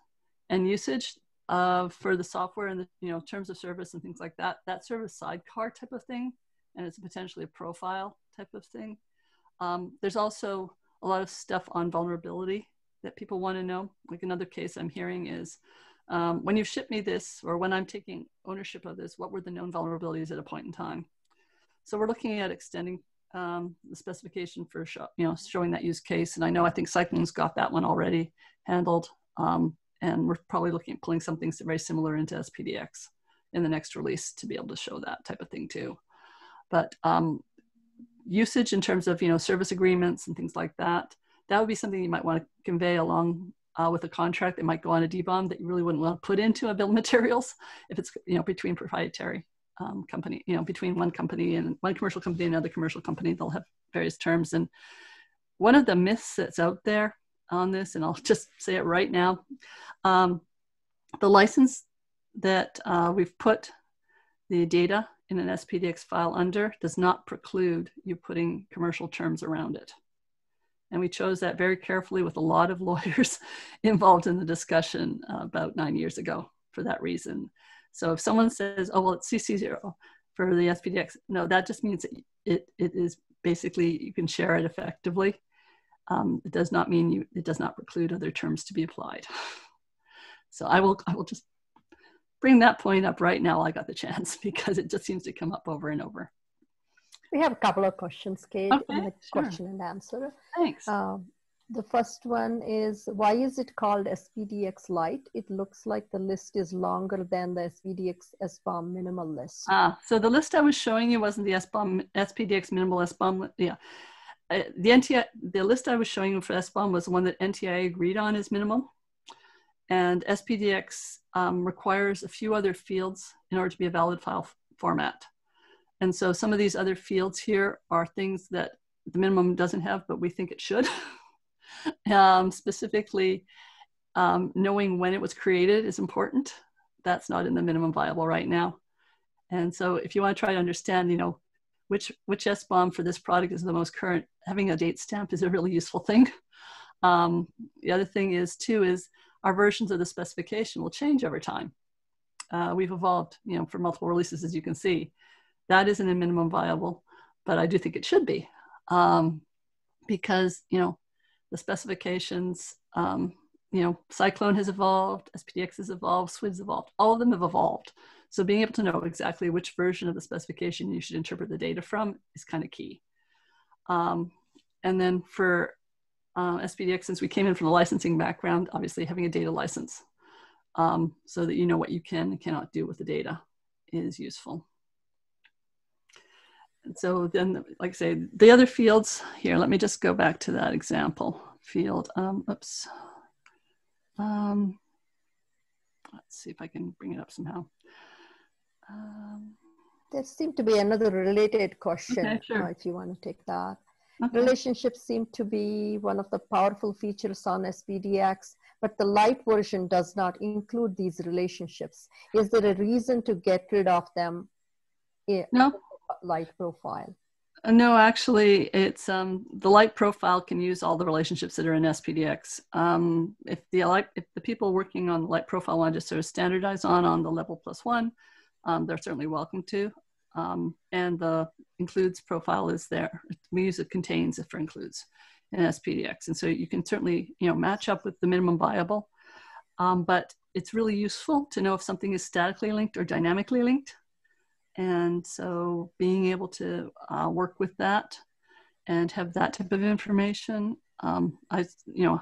and usage uh, for the software and the you know terms of service and things like that, that sort of sidecar type of thing, and it's potentially a profile type of thing. Um, there's also a lot of stuff on vulnerability that people want to know. Like another case I'm hearing is um, when you ship me this, or when I'm taking ownership of this, what were the known vulnerabilities at a point in time? So we're looking at extending um, the specification for show, you know showing that use case. And I know I think Cyclone's got that one already handled. Um, and we're probably looking at pulling something very similar into SPDX in the next release to be able to show that type of thing too. But um, usage in terms of you know service agreements and things like that, that would be something you might want to convey along uh, with a contract that might go on a DBOM that you really wouldn't want to put into a bill of materials if it's you know between proprietary um, company, you know, between one company and one commercial company and another commercial company, they'll have various terms. And one of the myths that's out there on this, and I'll just say it right now, um, the license that uh, we've put the data in an SPDX file under does not preclude you putting commercial terms around it. And we chose that very carefully with a lot of lawyers involved in the discussion uh, about nine years ago for that reason. So if someone says, oh, well, it's CC0 for the SPDX, no, that just means it, it is basically, you can share it effectively. Um, it does not mean you, it does not preclude other terms to be applied. So I will, I will just bring that point up right now. I got the chance because it just seems to come up over and over. We have a couple of questions, Kate, okay, in the sure. question and answer. Thanks. Um, the first one is why is it called SPDX Lite? It looks like the list is longer than the SPDX SBOM minimal list. Ah, so the list I was showing you wasn't the SBOM SPDX minimal SBOM. Yeah, the NTI the list I was showing you for SBOM was the one that NTIA agreed on as minimal, and SPDX um, requires a few other fields in order to be a valid file format. And so some of these other fields here are things that the minimum doesn't have, but we think it should. um, specifically, um, knowing when it was created is important. That's not in the minimum viable right now. And so if you want to try to understand, you know, which, which S bomb for this product is the most current, having a date stamp is a really useful thing. Um, the other thing is too, is our versions of the specification will change over time. Uh, we've evolved, you know, for multiple releases, as you can see. That isn't a minimum viable, but I do think it should be. Um, because, you know, the specifications, um, you know, Cyclone has evolved, SPDX has evolved, SWID's evolved, all of them have evolved. So being able to know exactly which version of the specification you should interpret the data from is kind of key. Um, and then for uh, SPDX, since we came in from the licensing background, obviously having a data license um, so that you know what you can and cannot do with the data is useful. And so then, like I say, the other fields here, let me just go back to that example field. Um, oops. Um, let's see if I can bring it up somehow. Um, there seemed to be another related question, okay, sure. if you want to take that. Okay. Relationships seem to be one of the powerful features on SPDX, but the light version does not include these relationships. Is there a reason to get rid of them in no. light profile? Uh, no, actually, it's um, the Lite profile can use all the relationships that are in SPDX. Um, if the if the people working on the Lite profile want to sort of standardize on on the level plus one, um, they're certainly welcome to. Um, and the includes profile is there. We use it contains if for includes in SPDX. And so you can certainly, you know, match up with the minimum viable, um, but it's really useful to know if something is statically linked or dynamically linked. And so being able to uh, work with that and have that type of information, um, I, you know,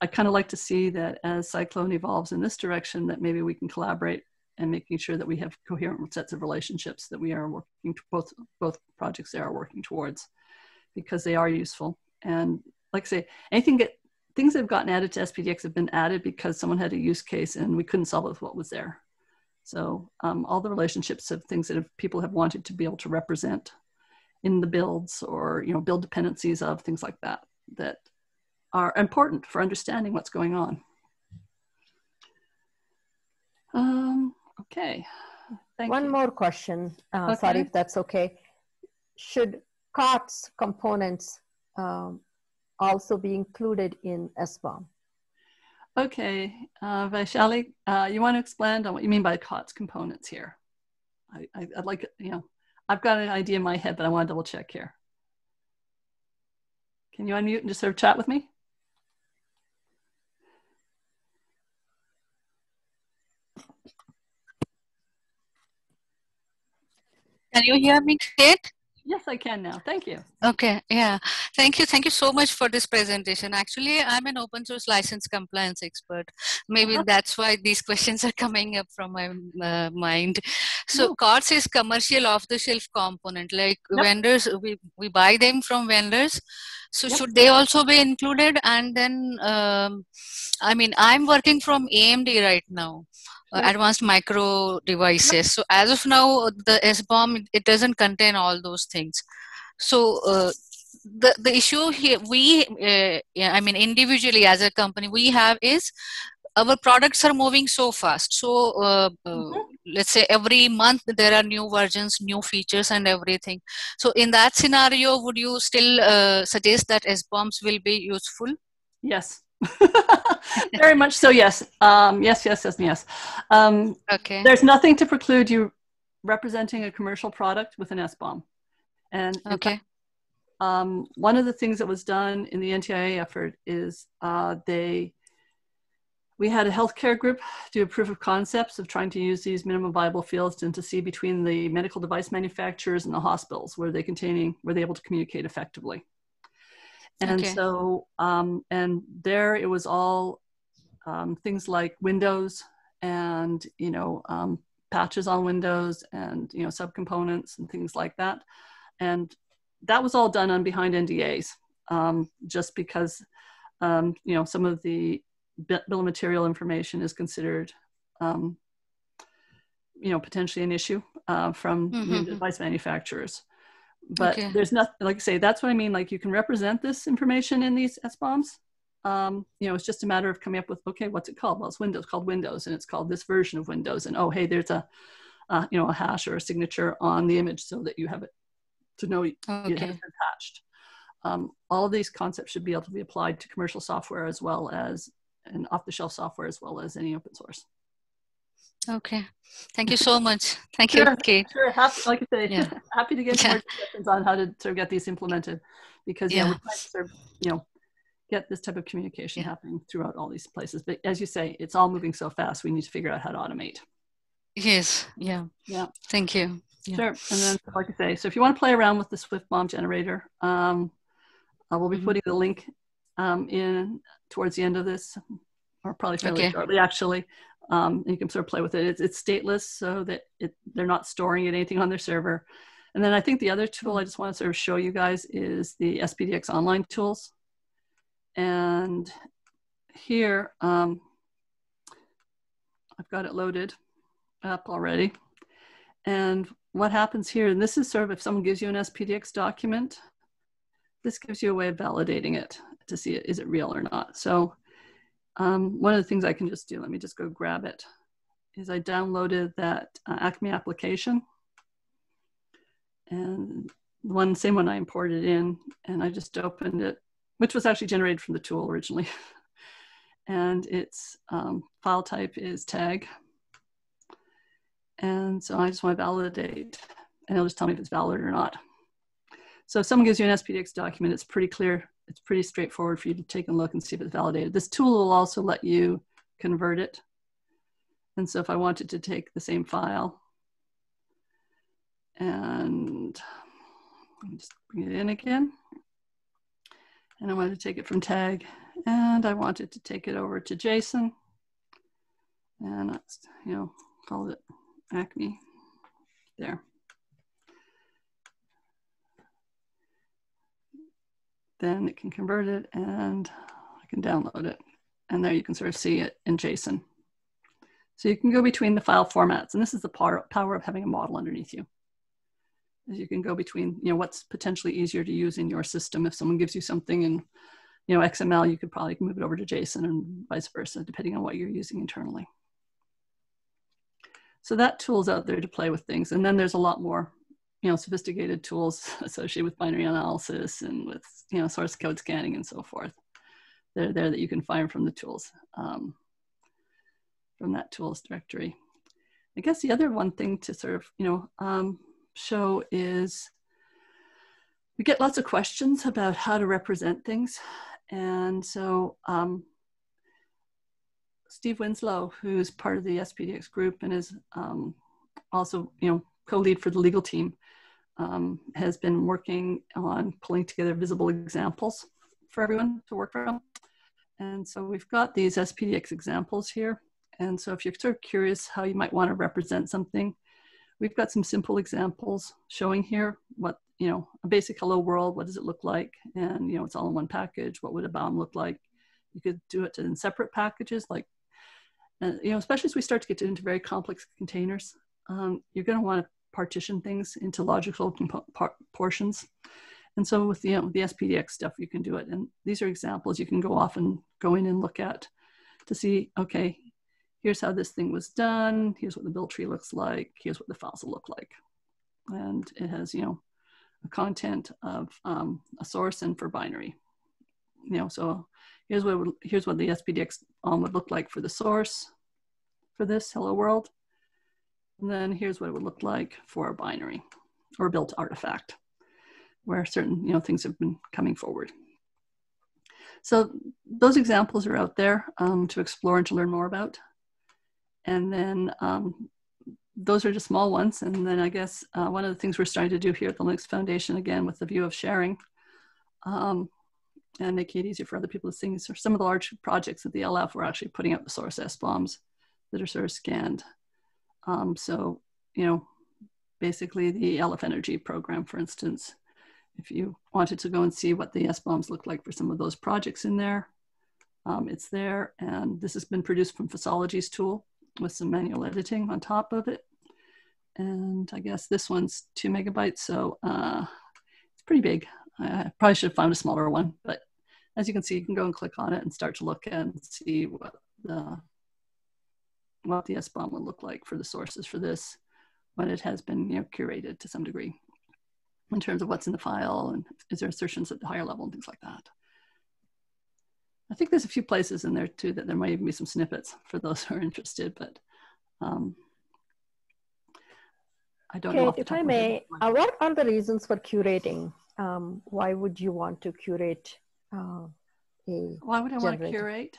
I kind of like to see that as Cyclone evolves in this direction, that maybe we can collaborate and making sure that we have coherent sets of relationships that we are working to both both projects they are working towards because they are useful. And like I say anything get things that have gotten added to SPDX have been added because someone had a use case and we couldn't solve it with what was there so um, all the relationships of things that have, people have wanted to be able to represent in the builds or you know build dependencies of things like that that are important for understanding what's going on um, Okay. Thank One you. more question. Uh, okay. Sorry if that's okay. Should COTS components um, also be included in SBOM? Okay, uh, Vaishali, uh, you want to expand on what you mean by COTS components here? I, I, would like, you know, I've got an idea in my head, but I want to double check here. Can you unmute and just sort of chat with me? Can you hear me, Kate? Yes, I can now. Thank you. Okay, yeah. Thank you. Thank you so much for this presentation. Actually, I'm an open source license compliance expert. Maybe uh-huh. that's why these questions are coming up from my uh, mind. So, no. COTS is commercial off the shelf component. Like yep. vendors, we, we buy them from vendors. So, yep. should they also be included? And then, um, I mean, I'm working from AMD right now advanced micro devices. So as of now, the SBOM it doesn't contain all those things. So uh, the the issue here we uh, yeah, I mean individually as a company we have is our products are moving so fast. So uh, uh, mm-hmm. let's say every month there are new versions, new features, and everything. So in that scenario, would you still uh, suggest that SBOMs will be useful? Yes. Very much so, yes. Um, yes, yes, yes, yes. Um, okay. There's nothing to preclude you representing a commercial product with an SBOM. And okay. Fact, um, one of the things that was done in the NTIA effort is uh, they, we had a healthcare group do a proof of concepts of trying to use these minimum viable fields and to see between the medical device manufacturers and the hospitals were they containing, were they able to communicate effectively. And okay. so, um, and there it was all um, things like Windows and, you know, um, patches on Windows and, you know, subcomponents and things like that. And that was all done on behind NDAs um, just because, um, you know, some of the bill of material information is considered um, you know potentially an issue uh, from mm-hmm. device manufacturers but okay. there's nothing like I say that's what i mean like you can represent this information in these SBOMs um, you know it's just a matter of coming up with okay what's it called well it's windows called windows and it's called this version of windows and oh hey there's a uh, you know a hash or a signature on the image so that you have it to know okay. it has attached um, all of these concepts should be able to be applied to commercial software as well as and off-the-shelf software as well as any open source Okay. Thank you so much. Thank sure, you, Kate. Sure. Happy, like I say, yeah. happy to get yeah. more suggestions on how to sort of get these implemented because yeah, yeah. we're trying to sort of, you know, get this type of communication yeah. happening throughout all these places. But as you say, it's all moving so fast. We need to figure out how to automate. Yes. Yeah. Yeah. Thank you. Yeah. Sure. And then, like I say, so if you want to play around with the SwiftBOM generator, um, I will be mm-hmm. putting the link um, in towards the end of this, or probably fairly okay. shortly, actually, um, you can sort of play with it. It's, it's stateless, so that it, they're not storing it, anything on their server. And then I think the other tool I just want to sort of show you guys is the SPDX online tools. And here, um, I've got it loaded up already. And what happens here, and this is sort of if someone gives you an SPDX document, this gives you a way of validating it to see it, is it real or not. So um, one of the things I can just do, let me just go grab it, is I downloaded that uh, Acme application. And the one, same one I imported in, and I just opened it, which was actually generated from the tool originally. and its um, file type is tag. And so I just want to validate, and it'll just tell me if it's valid or not. So if someone gives you an SPDX document, it's pretty clear it's pretty straightforward for you to take a look and see if it's validated. This tool will also let you convert it. And so if I wanted to take the same file and just bring it in again, and I wanted to take it from tag and I wanted to take it over to JSON and let's, you know, call it Acme there. Then it can convert it and I can download it. And there you can sort of see it in JSON. So you can go between the file formats, and this is the power, of having a model underneath you. As you can go between, you know, what's potentially easier to use in your system. If someone gives you something in, you know, XML, you could probably move it over to JSON and vice versa, depending on what you're using internally. So that tool's out there to play with things. And then there's a lot more you know, sophisticated tools associated with binary analysis and with, you know, source code scanning and so forth. They're there that you can find from the tools, um, from that tools directory. I guess the other one thing to sort of, you know, um, show is we get lots of questions about how to represent things. And so um, Steve Winslow, who's part of the SPDX group and is um, also, you know, co-lead for the legal team, um, has been working on pulling together visible examples for everyone to work from. And so we've got these SPDX examples here. And so if you're sort of curious how you might want to represent something, we've got some simple examples showing here what, you know, a basic hello world, what does it look like? And, you know, it's all in one package. What would a BOM look like? You could do it in separate packages, like, uh, you know, especially as we start to get into very complex containers, um, you're going to want to partition things into logical portions. And so with the, you know, the SPDX stuff, you can do it. And these are examples you can go off and go in and look at to see, okay, here's how this thing was done. Here's what the build tree looks like. Here's what the files will look like. And it has, you know, a content of um, a source and for binary. You know, so here's what, would, here's what the SPDX um, would look like for the source for this hello world. And then here's what it would look like for a binary or a built artifact where certain you know, things have been coming forward. So those examples are out there um, to explore and to learn more about. And then um, those are just small ones. And then I guess uh, one of the things we're starting to do here at the Linux Foundation, again, with the view of sharing um, and making it easier for other people to see, so some of the large projects at the LF, we're actually putting up the source S-bombs that are sort of scanned um, so, you know, basically the LF Energy program, for instance, if you wanted to go and see what the S-bombs look like for some of those projects in there, um, it's there. And this has been produced from Fossology's tool with some manual editing on top of it. And I guess this one's two megabytes, so uh, it's pretty big. I probably should have found a smaller one, but as you can see, you can go and click on it and start to look and see what the what the SBOM would look like for the sources for this when it has been you know, curated to some degree in terms of what's in the file and is there assertions at the higher level and things like that. I think there's a few places in there too that there might even be some snippets for those who are interested, but um, I don't okay, know. If I may, uh, what are the reasons for curating? Um, why would you want to curate uh, a Why would I want to curate?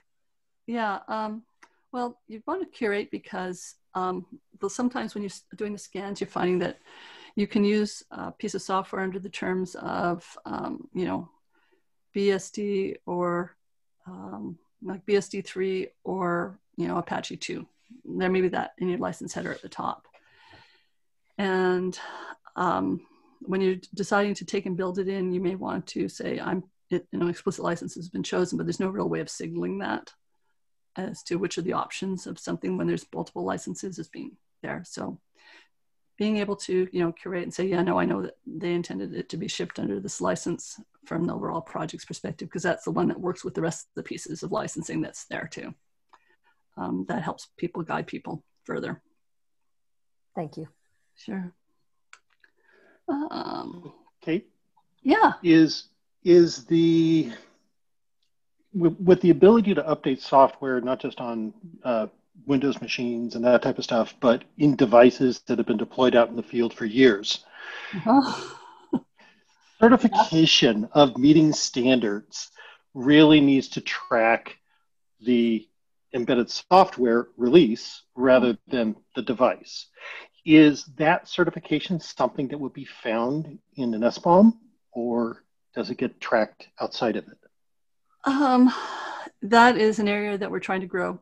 Yeah, um, well, you want to curate because um, sometimes when you're doing the scans, you're finding that you can use a piece of software under the terms of, um, you know, BSD or um, like BSD3 or, you know, Apache 2. There may be that in your license header at the top. And um, when you're deciding to take and build it in, you may want to say, I'm, it, you know, explicit license has been chosen, but there's no real way of signaling that as to which are the options of something when there's multiple licenses is being there. So being able to, you know, curate and say, yeah, no, I know that they intended it to be shipped under this license from the overall project's perspective, because that's the one that works with the rest of the pieces of licensing that's there too. Um, that helps people guide people further. Thank you. Sure. Um, Kate? Yeah. Is is the with, with the ability to update software not just on uh, Windows machines and that type of stuff, but in devices that have been deployed out in the field for years. Certification yeah. of meeting standards really needs to track the embedded software release rather than the device. Is that certification something that would be found in an SBOM or does it get tracked outside of it? Um, that is an area that we're trying to grow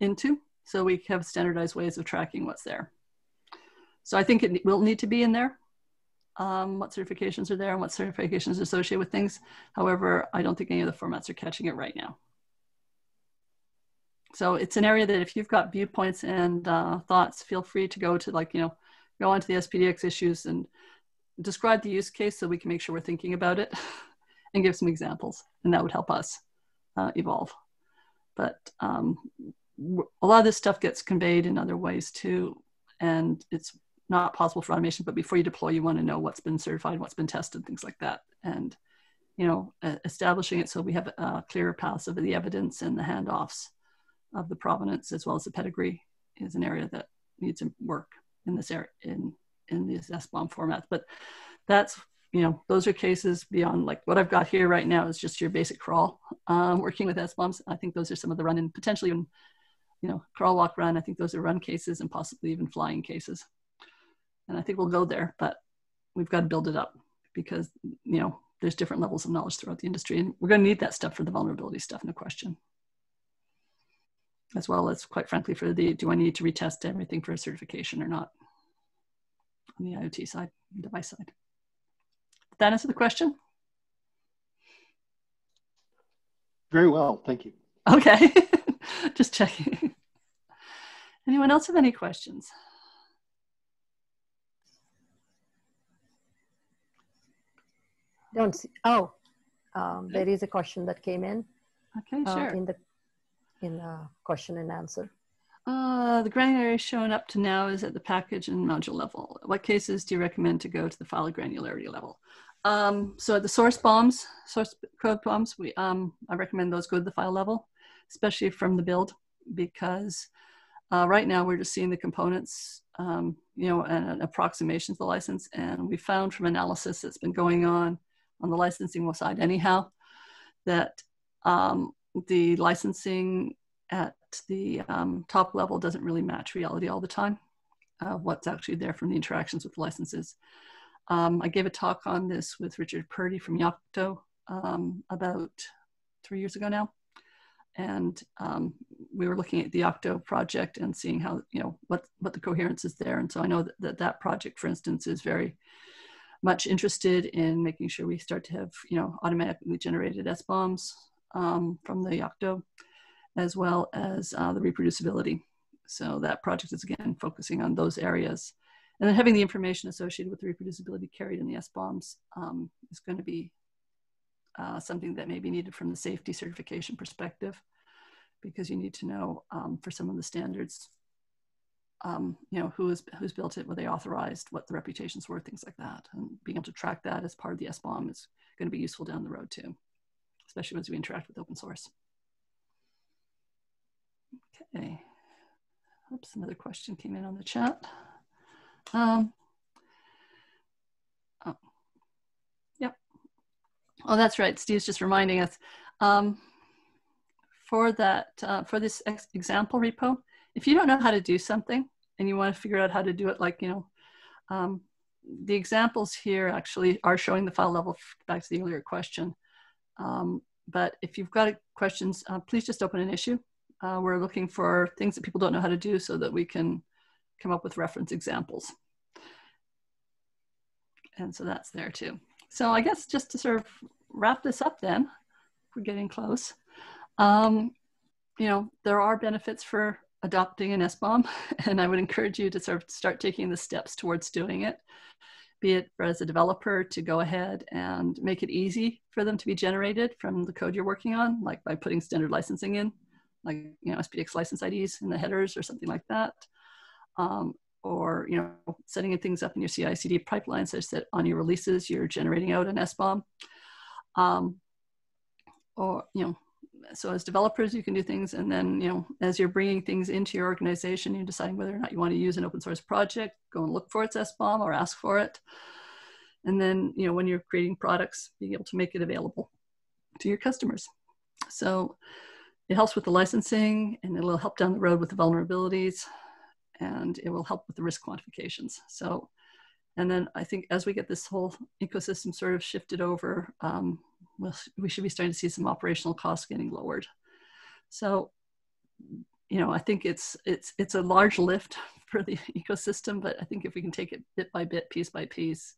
into. So we have standardized ways of tracking what's there. So I think it will need to be in there, um, what certifications are there and what certifications associated with things. However, I don't think any of the formats are catching it right now. So it's an area that if you've got viewpoints and uh, thoughts, feel free to go to like, you know, go onto the SPDX issues and describe the use case so we can make sure we're thinking about it and give some examples. And that would help us uh, evolve. But um, a lot of this stuff gets conveyed in other ways too. And it's not possible for automation, but before you deploy, you want to know what's been certified, what's been tested, things like that. And, you know, establishing it so we have a clearer paths of the evidence and the handoffs of the provenance as well as the pedigree is an area that needs to work in this area in in these SBOM formats. But that's you know those are cases beyond like what I've got here right now is just your basic crawl. Um, working with SBOMs, I think those are some of the run and potentially even you know crawl walk run. I think those are run cases and possibly even flying cases. And I think we'll go there, but we've got to build it up because you know there's different levels of knowledge throughout the industry, and we're going to need that stuff for the vulnerability stuff, no question as well as quite frankly for the do I need to retest everything for a certification or not on the IoT side, device side. Did that answer the question? Very well, thank you. Okay, just checking. Anyone else have any questions? Don't see, oh, um, there is a question that came in. Okay, sure. Uh, in the in the question and answer? Uh, the granularity shown up to now is at the package and module level. What cases do you recommend to go to the file granularity level? Um, so the source bombs, source code bombs, we, um, I recommend those go to the file level, especially from the build, because uh, right now we're just seeing the components, um, you know, and an approximation to the license. And we found from analysis that's been going on on the licensing side anyhow, that um, the licensing at the um, top level doesn't really match reality all the time. Uh, what's actually there from the interactions with licenses. Um, I gave a talk on this with Richard Purdie from Yocto um, about three years ago now. And um, we were looking at the Yocto project and seeing how, you know, what, what the coherence is there. And so I know that, that that project, for instance, is very much interested in making sure we start to have, you know, automatically generated SBOMs um, from the Yocto, as well as uh, the reproducibility. So that project is again focusing on those areas. And then having the information associated with the reproducibility carried in the SBOMs um, is going to be uh, something that may be needed from the safety certification perspective, because you need to know um, for some of the standards, um, you know, who is, who's built it, were they authorized, what the reputations were, things like that. And being able to track that as part of the S-bomb is going to be useful down the road too especially as we interact with open source. Okay. Oops, another question came in on the chat. Um, oh, yep. Oh, that's right. Steve's just reminding us. Um, for that, uh, for this example repo, if you don't know how to do something and you want to figure out how to do it like, you know, um, the examples here actually are showing the file level back to the earlier question. Um, but if you've got questions, uh, please just open an issue. Uh, we're looking for things that people don't know how to do so that we can come up with reference examples. And so that's there too. So I guess just to sort of wrap this up then, we're getting close. Um, you know, there are benefits for adopting an SBOM, and I would encourage you to sort of start taking the steps towards doing it, be it as a developer to go ahead and make it easy for them to be generated from the code you're working on, like by putting standard licensing in, like, you know, SPDX license IDs in the headers or something like that. Um, or, you know, setting things up in your CI CD pipeline such that on your releases, you're generating out an SBOM. Um, or, you know, so as developers you can do things and then you know as you're bringing things into your organization you're deciding whether or not you want to use an open source project go and look for its SBOM or ask for it. And then you know when you're creating products being able to make it available to your customers. So it helps with the licensing and it'll help down the road with the vulnerabilities and it will help with the risk quantifications so and then I think as we get this whole ecosystem sort of shifted over, um, we'll, we should be starting to see some operational costs getting lowered. So, you know, I think it's it's it's a large lift for the ecosystem, but I think if we can take it bit by bit, piece by piece,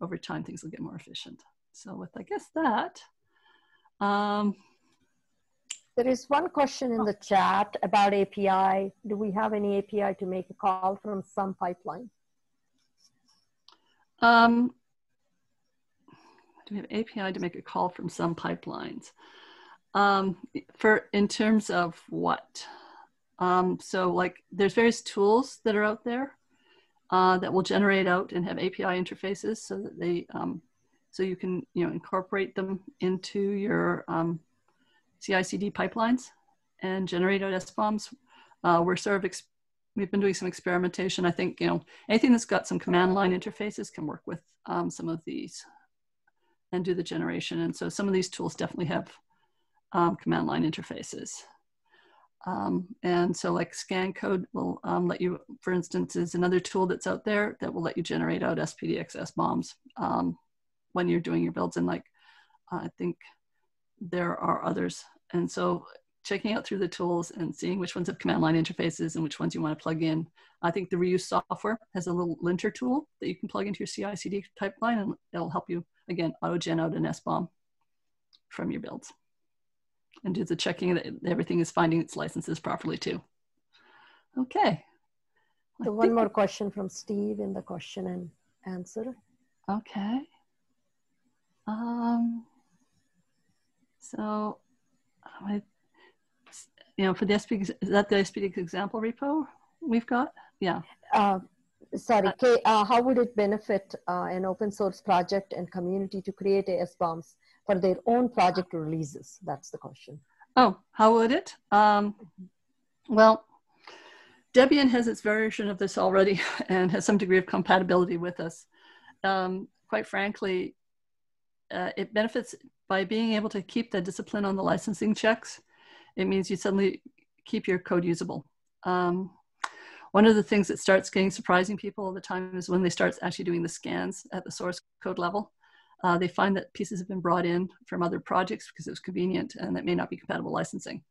over time, things will get more efficient. So, with I guess that. Um, there is one question in the chat about API. Do we have any API to make a call from some pipeline? Um, do we have API to make a call from some pipelines? Um, for in terms of what? Um, so like there's various tools that are out there uh, that will generate out and have API interfaces so that they um, so you can you know incorporate them into your um, CI/CD pipelines and generate out SBOMs. Uh, we're sort of we've been doing some experimentation. I think, you know, anything that's got some command line interfaces can work with um, some of these and do the generation. And so some of these tools definitely have um, command line interfaces. Um, and so like ScanCode will um, let you, for instance, is another tool that's out there that will let you generate out SPDX SBOMs um, when you're doing your builds. And like, I think there are others. And so checking out through the tools and seeing which ones have command line interfaces and which ones you want to plug in. I think the reuse software has a little linter tool that you can plug into your CI CD pipeline and it'll help you, again, auto gen out an SBOM from your builds and do the checking that everything is finding its licenses properly too. Okay. So one more question from Steve in the question and answer. Okay. Um, so I you know, for the SPDX, is that the SPDX example repo we've got? Yeah. Uh, sorry, uh, Kay, uh, how would it benefit uh, an open source project and community to create SBOMs for their own project releases? That's the question. Oh, how would it? Um, well, Debian has its version of this already and has some degree of compatibility with us. Um, quite frankly, uh, it benefits by being able to keep the discipline on the licensing checks it means you suddenly keep your code usable. Um, one of the things that starts getting surprising people all the time is when they start actually doing the scans at the source code level. Uh, they find that pieces have been brought in from other projects because it was convenient and that may not be compatible licensing.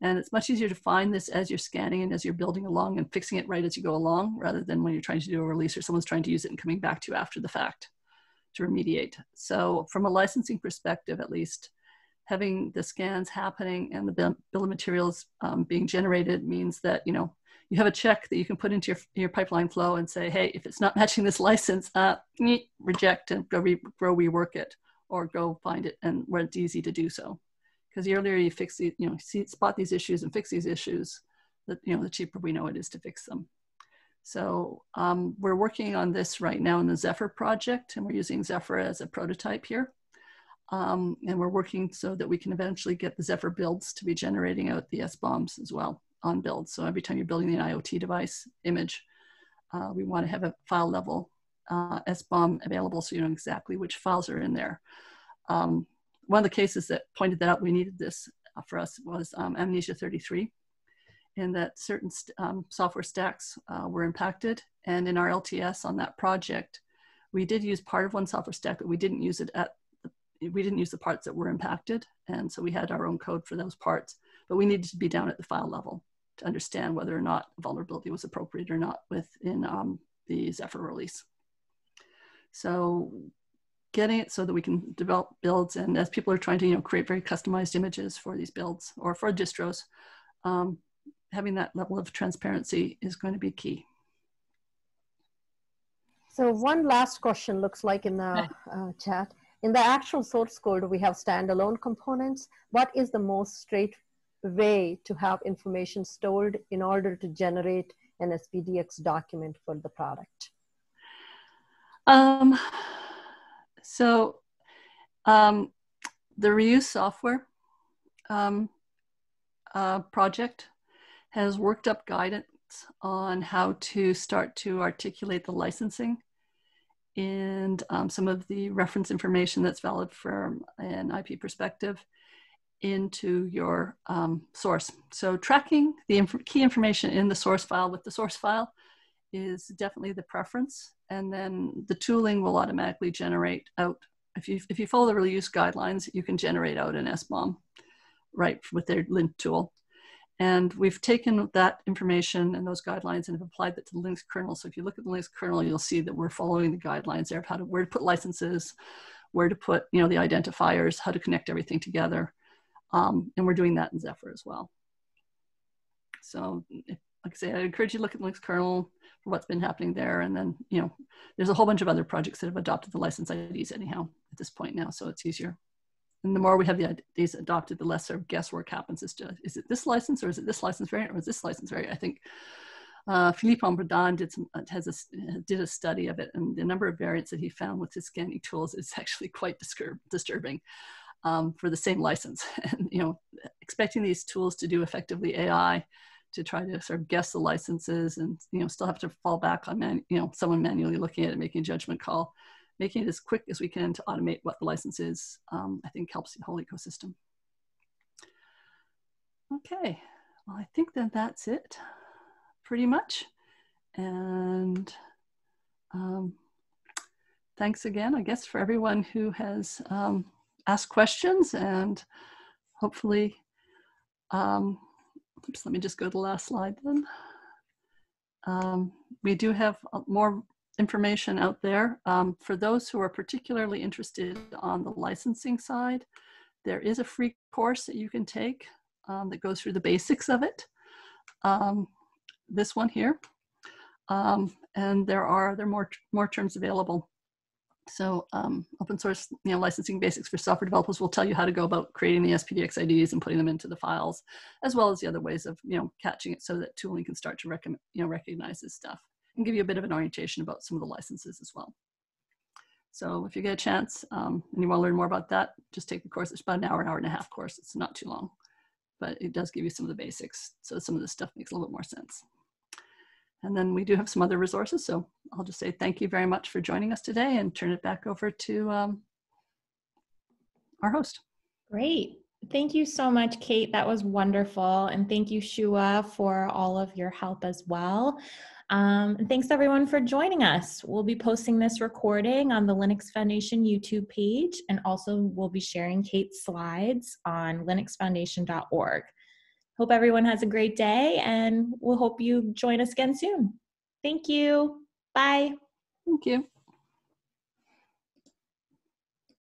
And it's much easier to find this as you're scanning and as you're building along and fixing it right as you go along, rather than when you're trying to do a release or someone's trying to use it and coming back to you after the fact to remediate. So from a licensing perspective, at least, having the scans happening and the bill of materials um, being generated means that you know you have a check that you can put into your, your pipeline flow and say hey if it's not matching this license uh, reject and go, re, go rework it or go find it and where it's easy to do so because the earlier you fix the you know see, spot these issues and fix these issues the, you know the cheaper we know it is to fix them so um, we're working on this right now in the Zephyr project and we're using Zephyr as a prototype here um, and we're working so that we can eventually get the Zephyr builds to be generating out the S-bombs as well on builds. So every time you're building an IoT device image, uh, we want to have a file level uh, SBOM available so you know exactly which files are in there. Um, one of the cases that pointed that out, we needed this uh, for us was um, Amnesia 33 in that certain um, software stacks uh, were impacted. And in our LTS on that project, we did use part of one software stack, but we didn't use it at we didn't use the parts that were impacted. And so we had our own code for those parts, but we needed to be down at the file level to understand whether or not vulnerability was appropriate or not within um, the Zephyr release. So getting it so that we can develop builds and as people are trying to you know create very customized images for these builds or for distros um, having that level of transparency is going to be key. So one last question looks like in the uh, chat. In the actual source code we have standalone components. What is the most straight way to have information stored in order to generate an spdx document for the product? Um, so um, the reuse software um, uh, project has worked up guidance on how to start to articulate the licensing and um, some of the reference information that's valid from an IP perspective into your um, source. So tracking the inf key information in the source file with the source file is definitely the preference. And then the tooling will automatically generate out. If you, if you follow the reuse guidelines, you can generate out an SBOM, right, with their lint tool. And we've taken that information and those guidelines and have applied that to the Linux kernel. So if you look at the Linux kernel, you'll see that we're following the guidelines there of how to, where to put licenses, where to put, you know, the identifiers, how to connect everything together. Um, and we're doing that in Zephyr as well. So if, like I say, I encourage you to look at the Linux kernel, for what's been happening there. And then, you know, there's a whole bunch of other projects that have adopted the license IDs anyhow at this point now, so it's easier. And the more we have the IDs adopted, the less sort of guesswork happens as to, is it this license or is it this license variant or is this license variant? I think uh, Philippe Ombredanne did some, uh, has a, did a study of it and the number of variants that he found with his scanning tools is actually quite disturb, disturbing. Um, for the same license. And you know, expecting these tools to do effectively AI to try to sort of guess the licenses and you know still have to fall back on man, you know someone manually looking at it and making a judgment call making it as quick as we can to automate what the license is um, i think helps the whole ecosystem okay well i think that that's it pretty much and um, thanks again i guess for everyone who has um, asked questions and hopefully um, oops, let me just go to the last slide then. Um, we do have uh, more information out there. Um, for those who are particularly interested on the licensing side, there is a free course that you can take um, that goes through the basics of it. Um, this one here. Um, and there are there are more, more terms available. So um, open source you know, licensing basics for software developers will tell you how to go about creating the SPDX IDs and putting them into the files, as well as the other ways of you know, catching it so that tooling can start to recommend, you know, recognize this stuff and give you a bit of an orientation about some of the licenses as well. So if you get a chance um, and you want to learn more about that, just take the course. It's about an hour, an hour and a half course. It's not too long, but it does give you some of the basics. So some of this stuff makes a little bit more sense. And then we do have some other resources. So I'll just say thank you very much for joining us today and turn it back over to um, our host. Great. Thank you so much, Kate. That was wonderful. And thank you, Shuah, for all of your help as well. Um, and thanks everyone for joining us. We'll be posting this recording on the Linux Foundation YouTube page, and also we'll be sharing Kate's slides on linuxfoundation.org. Hope everyone has a great day and we'll hope you join us again soon. Thank you. Bye. Thank you.